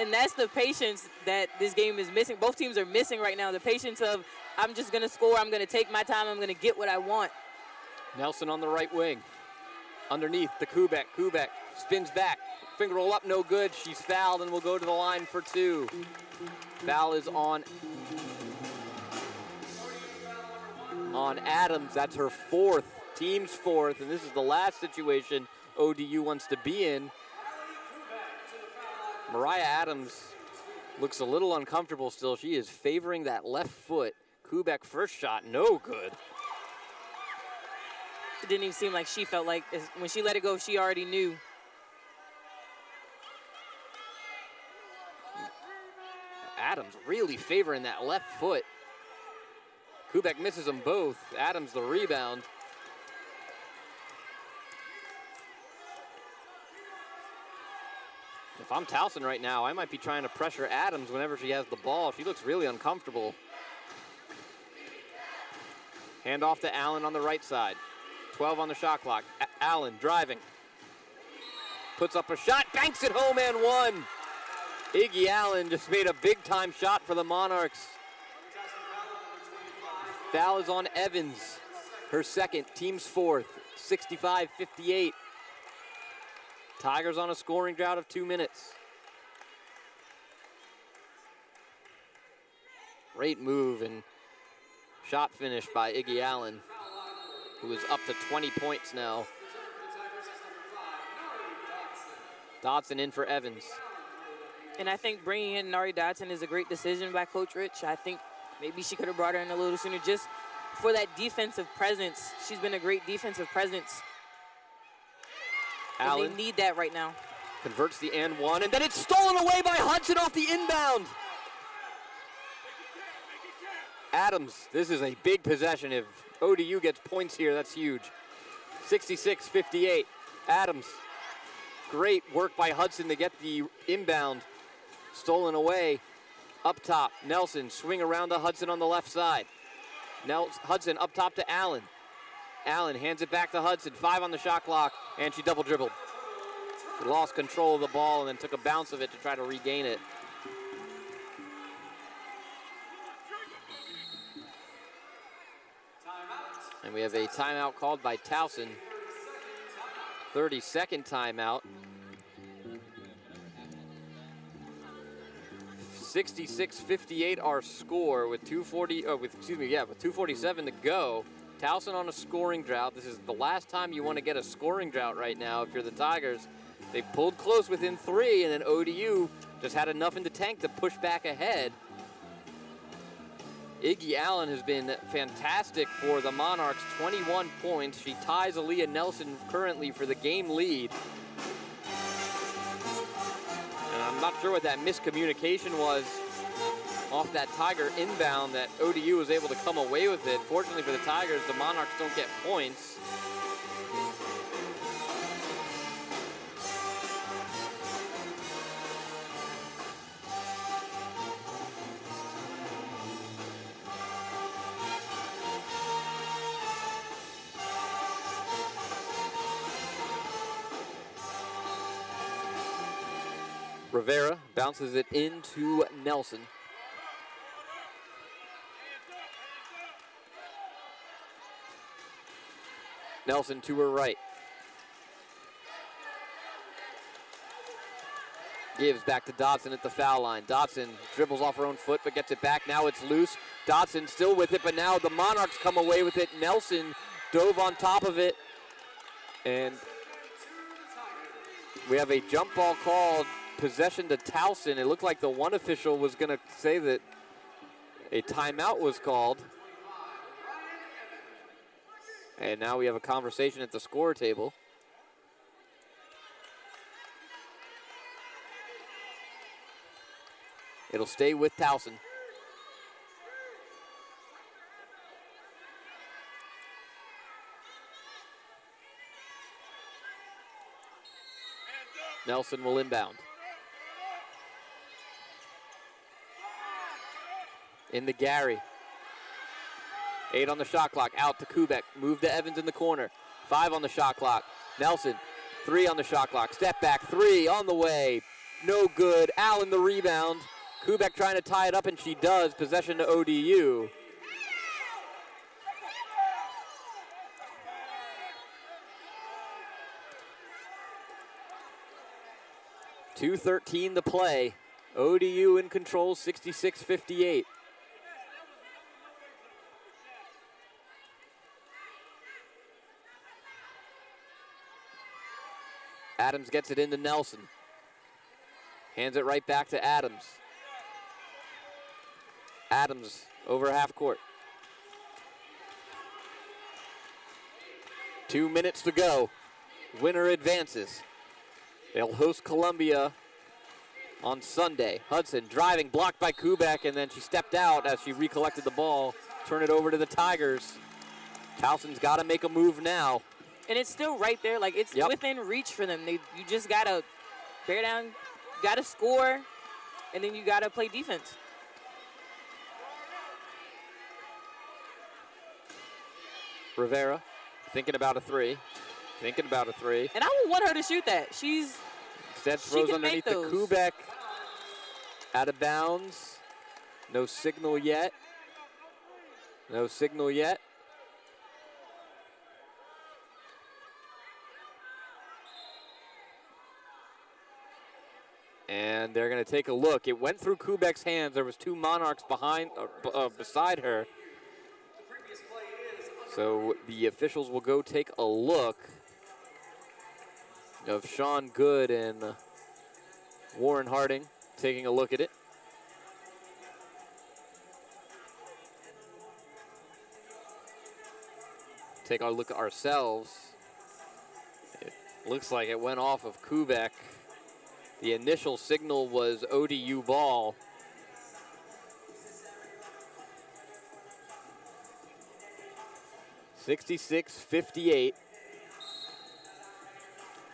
And that's the patience that this game is missing. Both teams are missing right now. The patience of I'm just going to score. I'm going to take my time. I'm going to get what I want. Nelson on the right wing. Underneath the Kubek. Kubek spins back. Finger roll up, no good. She's fouled and will go to the line for two. Foul is on on Adams. That's her fourth, team's fourth, and this is the last situation ODU wants to be in. Mariah Adams looks a little uncomfortable still. She is favoring that left foot. Kubek first shot, no good. It didn't even seem like she felt like when she let it go, she already knew. Adams really favoring that left foot. Kubek misses them both. Adams the rebound. If I'm Towson right now, I might be trying to pressure Adams whenever she has the ball. She looks really uncomfortable. Hand off to Allen on the right side. 12 on the shot clock. A Allen driving. Puts up a shot, banks it home and one. Iggy Allen just made a big time shot for the Monarchs. Foul is on Evans. Her second, team's fourth, 65-58. Tigers on a scoring drought of two minutes. Great move and shot finish by Iggy Allen, who is up to 20 points now. Dodson in for Evans. And I think bringing in Nari Dodson is a great decision by Coach Rich. I think maybe she could have brought her in a little sooner just for that defensive presence. She's been a great defensive presence. Allen and they need that right now. Converts the and one, and then it's stolen away by Hudson off the inbound. Adams, this is a big possession. If ODU gets points here, that's huge. 66-58. Adams, great work by Hudson to get the inbound. Stolen away. Up top, Nelson, swing around to Hudson on the left side. Nels Hudson up top to Allen. Allen hands it back to Hudson. Five on the shot clock, and she double dribbled. She lost control of the ball and then took a bounce of it to try to regain it. And we have a timeout called by Towson. 30 second timeout. 66-58 our score with 240, oh, with, excuse me, yeah, with 247 to go. Towson on a scoring drought. This is the last time you want to get a scoring drought right now if you're the Tigers. They pulled close within three, and then ODU just had enough in the tank to push back ahead. Iggy Allen has been fantastic for the Monarchs, 21 points. She ties Aleah Nelson currently for the game lead. And I'm not sure what that miscommunication was off that Tiger inbound that ODU was able to come away with it. Fortunately for the Tigers, the Monarchs don't get points. Rivera bounces it into Nelson. Nelson to her right. Gives back to Dodson at the foul line. Dodson dribbles off her own foot but gets it back. Now it's loose. Dodson still with it, but now the Monarchs come away with it. Nelson dove on top of it. And we have a jump ball called possession to Towson. It looked like the one official was going to say that a timeout was called. And now we have a conversation at the score table. It'll stay with Towson. Nelson will inbound. In the Gary. Eight on the shot clock. Out to Kubek. Move to Evans in the corner. Five on the shot clock. Nelson. Three on the shot clock. Step back. Three on the way. No good. Allen the rebound. Kubek trying to tie it up, and she does. Possession to ODU. Two thirteen to play. ODU in control, 66-58. Adams gets it into Nelson. Hands it right back to Adams. Adams over half court. Two minutes to go. Winner advances. They'll host Columbia on Sunday. Hudson driving, blocked by Kubek, and then she stepped out as she recollected the ball. Turn it over to the Tigers. Towson's got to make a move now. And it's still right there. Like it's Yep. within reach for them. They you just gotta bear down, gotta score, and then you gotta play defense. Rivera thinking about a three. Thinking about a three. And I would want her to shoot that. She's She throws can make underneath the. Kubek. Out of bounds. No signal yet. No signal yet. And they're going to take a look. It went through Kubek's hands. There was two Monarchs behind, uh, uh, beside her. So the officials will go take a look of Sean Good and Warren Harding taking a look at it. Take a look at ourselves. It looks like it went off of Kubek. The initial signal was ODU ball. Sixty-six fifty-eight.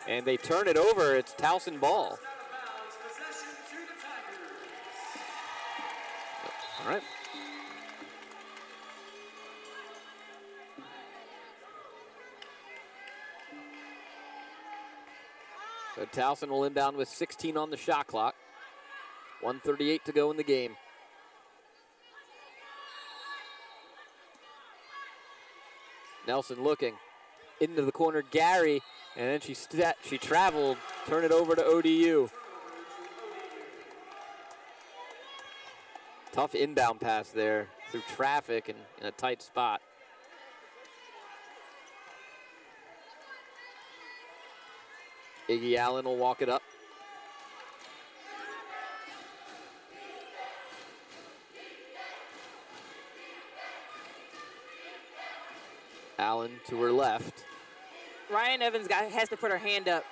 And they turn it over. It's Towson ball. All right. So Towson will inbound with 16 on the shot clock. 138 to go in the game. Nelson looking into the corner. Gary, and then she she traveled. Turn it over to ODU. Tough inbound pass there through traffic and in a tight spot. Iggy Allen will walk it up. Allen to her left. Ryan Evans got has to put her hand up.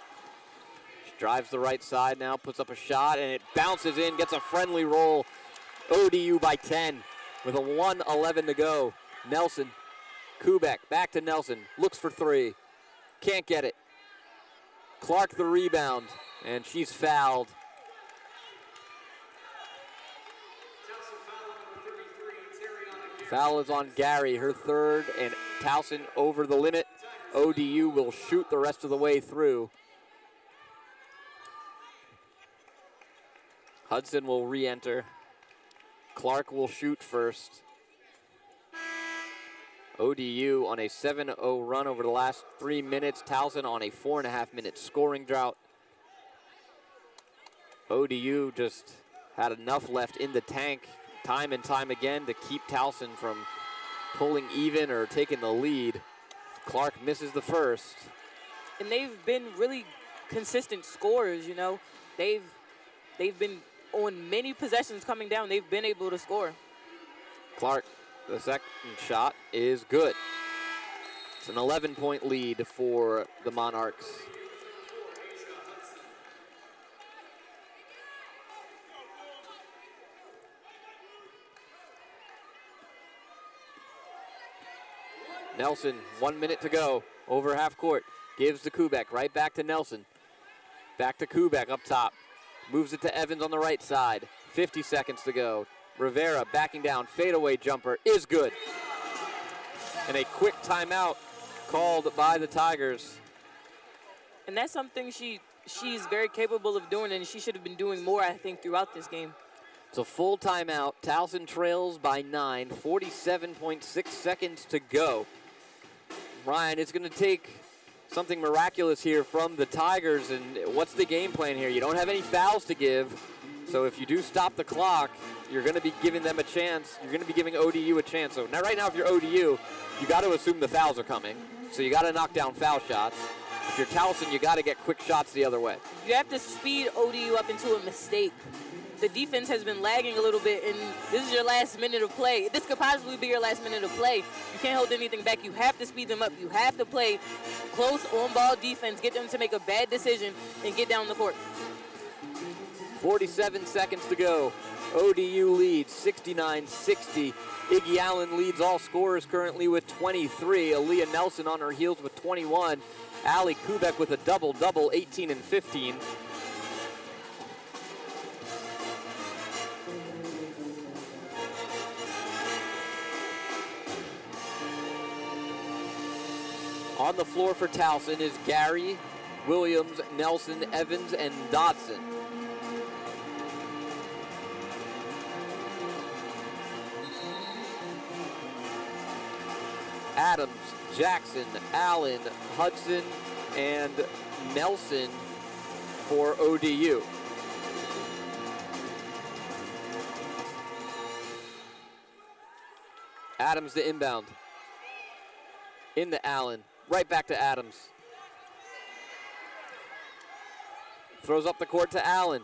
She drives the right side now, puts up a shot, and it bounces in, gets a friendly roll. ODU by 10 with a 111 to go. Nelson, Kubek, back to Nelson, looks for three. Can't get it. Clark the rebound, and she's fouled. Foul is on Gary, her third, and Towson over the limit. ODU will shoot the rest of the way through. Hudson will re-enter. Clark will shoot first. ODU on a 7-0 run over the last three minutes. Towson on a four and a half minute scoring drought. ODU just had enough left in the tank time and time again to keep Towson from pulling even or taking the lead. Clark misses the first. and they've been really consistent scorers. You know, they've they've been on many possessions coming down. They've been able to score. Clark, the second shot is good. It's an 11 point lead for the Monarchs. Nelson, one minute to go, over half court. Gives to Kubek, right back to Nelson. Back to Kubek up top. Moves it to Evans on the right side. 50 seconds to go. Rivera backing down, fadeaway jumper is good. And a quick timeout called by the Tigers. And that's something she she's very capable of doing, and she should have been doing more, I think, throughout this game. It's a full timeout. Towson trails by nine, 47.6 seconds to go. Ryan, it's going to take something miraculous here from the Tigers. And what's the game plan here? You don't have any fouls to give. So if you do stop the clock, you're going to be giving them a chance. You're going to be giving ODU a chance. So now, right now, if you're ODU, you got to assume the fouls are coming. So you got to knock down foul shots. If you're Towson, you got to get quick shots the other way. You have to speed ODU up into a mistake. The defense has been lagging a little bit, and this is your last minute of play. This could possibly be your last minute of play. You can't hold anything back. You have to speed them up. You have to play close on-ball defense, get them to make a bad decision, and get down the court. 47 seconds to go. ODU leads 69-60. Iggy Allen leads all scorers currently with 23. Aleah Nelson on her heels with 21. Allie Kubek with a double-double, 18 and 15. On the floor for Towson is Gary, Williams, Nelson, Evans, and Dodson. Adams, Jackson, Allen, Hudson, and Nelson for ODU. Adams the inbound. In the Allen. Right back to Adams. Throws up the court to Allen.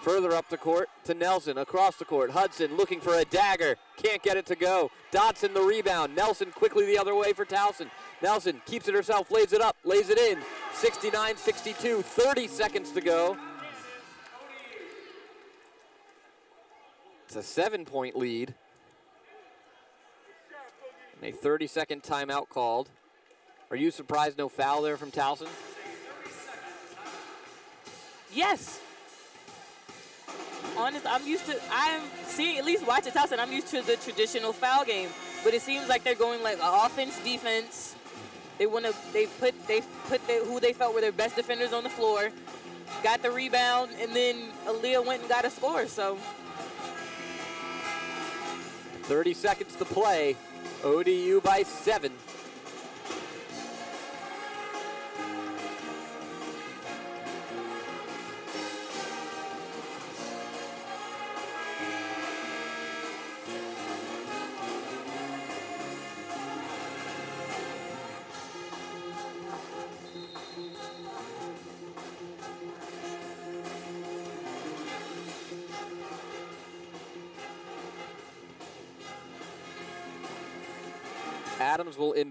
Further up the court to Nelson. Across the court. Hudson looking for a dagger. Can't get it to go. Dodson the rebound. Nelson quickly the other way for Towson. Nelson keeps it herself, lays it up, lays it in. 69 62. 30 seconds to go. It's a seven point lead. And a 30 second timeout called. Are you surprised no foul there from Towson? Yes. Honest, I'm used to. I'm seeing at least watching Towson. I'm used to the traditional foul game, but it seems like they're going like offense, defense. They want to. They put. They put the, who they felt were their best defenders on the floor. Got the rebound, and then Aleah went and got a score. So 30 seconds to play. ODU by seven.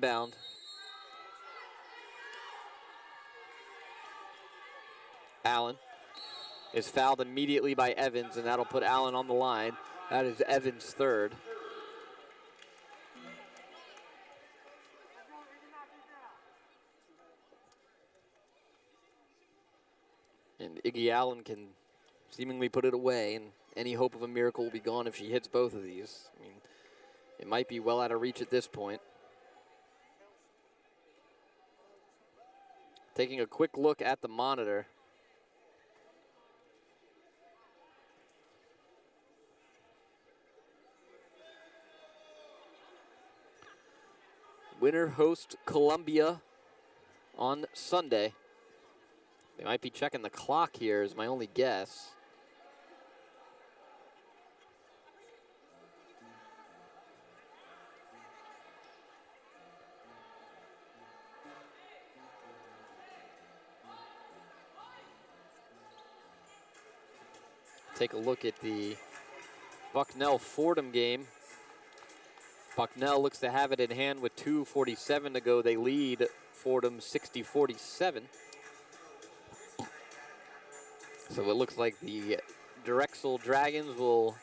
Inbound. Allen is fouled immediately by Evans, and that'll put Allen on the line. That is Evans' third. And Iggy Allen can seemingly put it away, and any hope of a miracle will be gone if she hits both of these. I mean, it might be well out of reach at this point. Taking a quick look at the monitor. Winner host Columbia on Sunday. They might be checking the clock here is my only guess. Take a look at the Bucknell Fordham game. Bucknell looks to have it in hand with 2.47 to go. They lead Fordham 60 47. So it looks like the Drexel Dragons will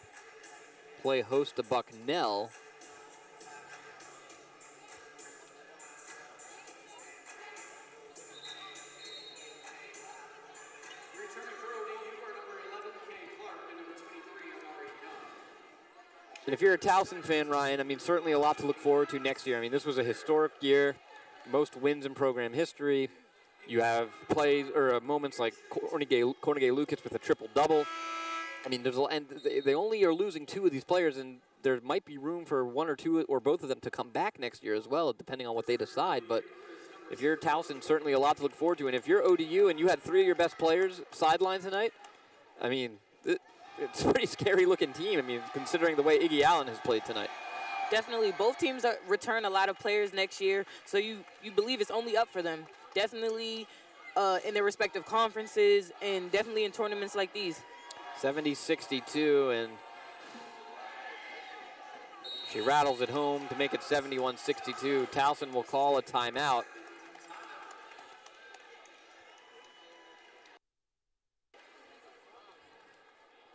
play host to Bucknell. And if you're a Towson fan, Ryan, I mean, certainly a lot to look forward to next year. I mean, this was a historic year, most wins in program history. You have plays or uh, moments like Kornegay, Kornegay Lucas with a triple double. I mean, there's a, and they, they only are losing two of these players, and there might be room for one or two or both of them to come back next year as well, depending on what they decide. But if you're Towson, certainly a lot to look forward to. And if you're ODU and you had three of your best players sidelined tonight, I mean, it's a pretty scary looking team. I mean, considering the way Iggy Allen has played tonight. Definitely, both teams are, return a lot of players next year, so you you believe it's only up for them. definitely uh, in their respective conferences and definitely in tournaments like these. 70-62, and she rattles it home to make it 71-62. Towson will call a timeout.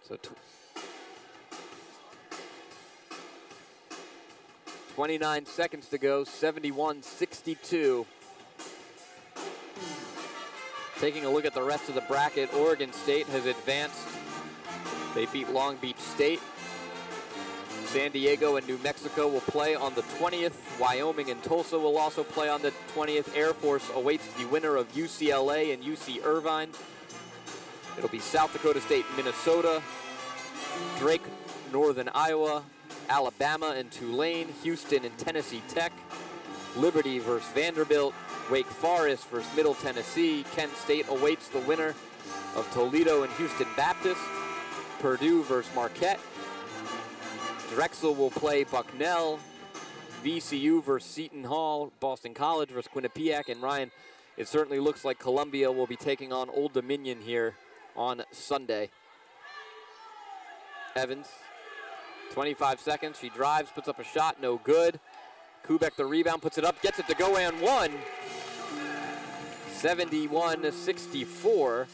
So 29 seconds to go, 71-62. Taking a look at the rest of the bracket, Oregon State has advanced. They beat Long Beach State. San Diego and New Mexico will play on the 20th. Wyoming and Tulsa will also play on the 20th. Air Force awaits the winner of UCLA and UC Irvine. It'll be South Dakota State, Minnesota, Drake, Northern Iowa, Alabama and Tulane, Houston and Tennessee Tech, Liberty versus Vanderbilt, Wake Forest versus Middle Tennessee, Kent State awaits the winner of Toledo and Houston Baptist, Purdue versus Marquette, Drexel will play Bucknell, VCU versus Seton Hall, Boston College versus Quinnipiac, and Ryan, it certainly looks like Columbia will be taking on Old Dominion here on Sunday. Evans, 25 seconds, she drives, puts up a shot, no good. Kubek the rebound, puts it up, gets it to go and one. 71-64.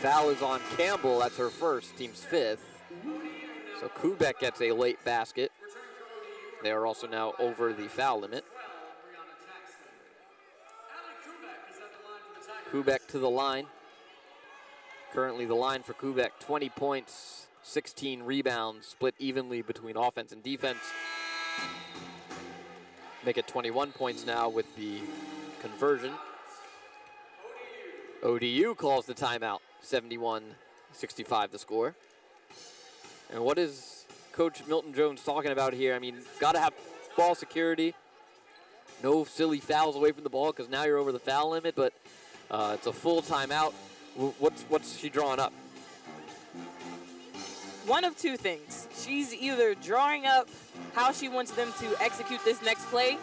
Foul is on Campbell. That's her first, team's fifth. So Kubek gets a late basket. They are also now over the foul limit. Kubek to the line. Currently the line for Kubek, 20 points, 16 rebounds, split evenly between offense and defense. Make it 21 points now with the conversion. ODU calls the timeout, 71-65 the score. And what is Coach Milton Jones talking about here? I mean, got to have ball security. No silly fouls away from the ball because now you're over the foul limit, but uh, it's a full timeout. What's, what's she drawing up? One of two things. She's either drawing up how she wants them to execute this next play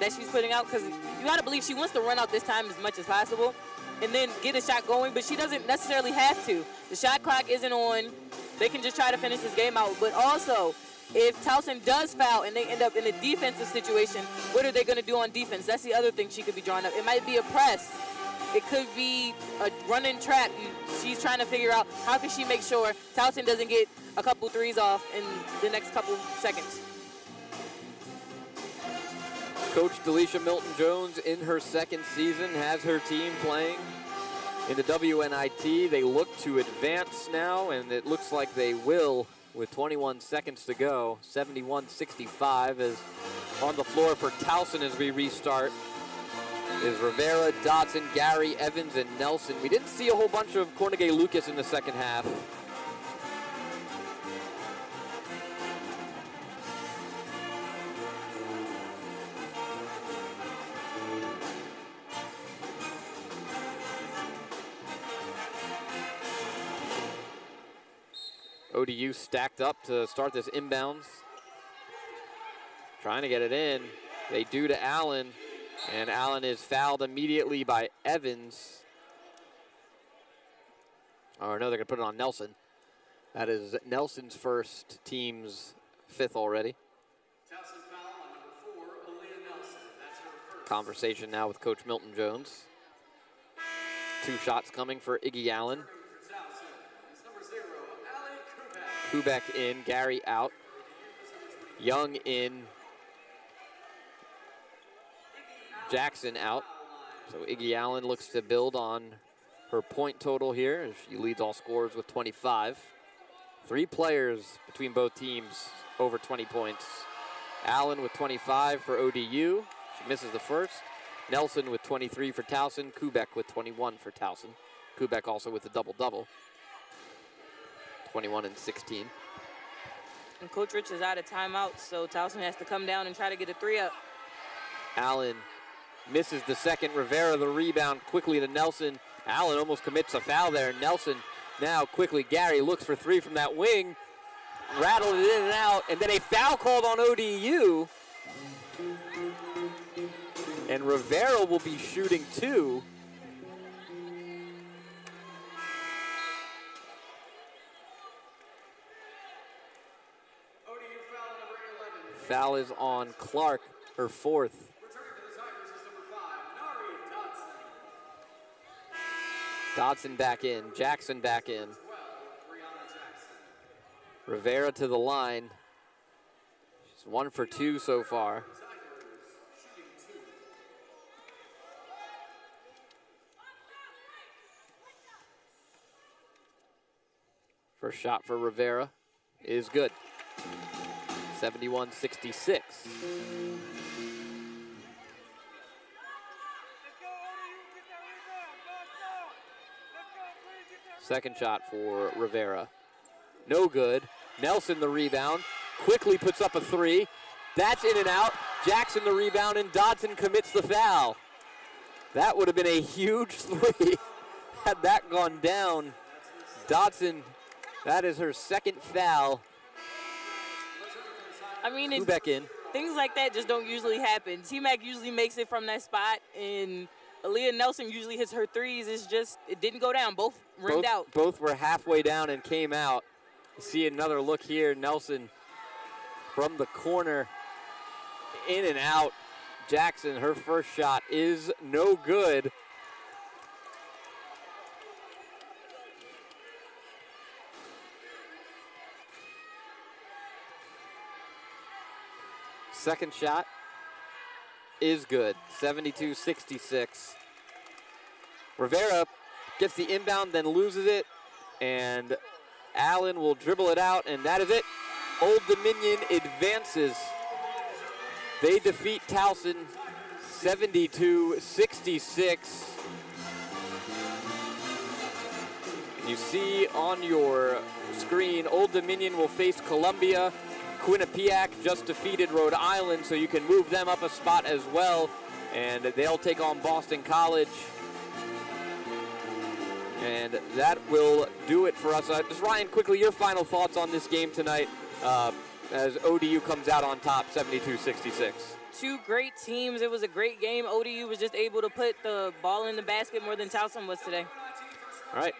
that she's putting out, because you got to believe she wants to run out this time as much as possible and then get a shot going, but she doesn't necessarily have to. The shot clock isn't on. They can just try to finish this game out. But also, if Towson does foul and they end up in a defensive situation, what are they going to do on defense? That's the other thing she could be drawing up. It might be a press. It could be a running trap. She's trying to figure out how can she make sure Towson doesn't get a couple threes off in the next couple seconds. Coach DeLisha Milton Jones in her second season has her team playing in the WNIT. They look to advance now, and it looks like they will with 21 seconds to go. 71-65 is on the floor for Towson as we restart. Is Rivera, Dodson, Gary, Evans, and Nelson. We didn't see a whole bunch of Kornegay Lucas in the second half. ODU stacked up to start this inbounds. Trying to get it in. They do to Allen, and Allen is fouled immediately by Evans. Or oh, no, they're going to put it on Nelson. That is Nelson's first, team's fifth already. Conversation now with Coach Milton Jones. Two shots coming for Iggy Allen. Kubek in, Gary out. Young in. Jackson out. So Iggy Allen looks to build on her point total here. She leads all scorers with 25. Three players between both teams over 20 points. Allen with 25 for ODU. She misses the first. Nelson with 23 for Towson. Kubek with 21 for Towson. Kubek also with a double-double. 21 and 16. And Coach Rich is out of timeout, so Towson has to come down and try to get a three up. Allen misses the second. Rivera the rebound quickly to Nelson. Allen almost commits a foul there. Nelson now quickly. Gary looks for three from that wing. Rattled it in and out. And then a foul called on ODU. And Rivera will be shooting two. Foul is on Clark, her fourth. Dodson back in, Jackson back in. Rivera to the line. She's one for two so far. First shot for Rivera is good. 71 Second shot for Rivera. No good. Nelson the rebound. Quickly puts up a three. That's in and out. Jackson the rebound, and Dodson commits the foul. That would have been a huge [LAUGHS] three had that gone down. Dodson, that is her second foul. I mean, it, back in? things like that just don't usually happen. T Mac usually makes it from that spot, and Aleah Nelson usually hits her threes. It's just it didn't go down. Both rimmed both, out. Both were halfway down and came out. See another look here. Nelson from the corner, in and out. Jackson, her first shot is no good. Second shot is good. 72 66. Rivera gets the inbound, then loses it, and Allen will dribble it out, and that is it. Old Dominion advances. They defeat Towson 72 66. You see on your screen, Old Dominion will face Columbia. Quinnipiac just defeated Rhode Island, so you can move them up a spot as well. And they'll take on Boston College. And that will do it for us. Uh, just Ryan, quickly, your final thoughts on this game tonight uh, as ODU comes out on top 72 66. Two great teams. It was a great game. ODU was just able to put the ball in the basket more than Towson was today. All right.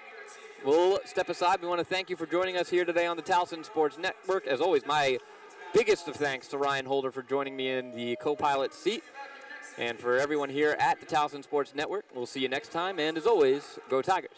We'll step aside. We want to thank you for joining us here today on the Towson Sports Network. As always, my biggest of thanks to Ryan Holder for joining me in the co-pilot seat. And for everyone here at the Towson Sports Network, we'll see you next time. And as always, go Tigers.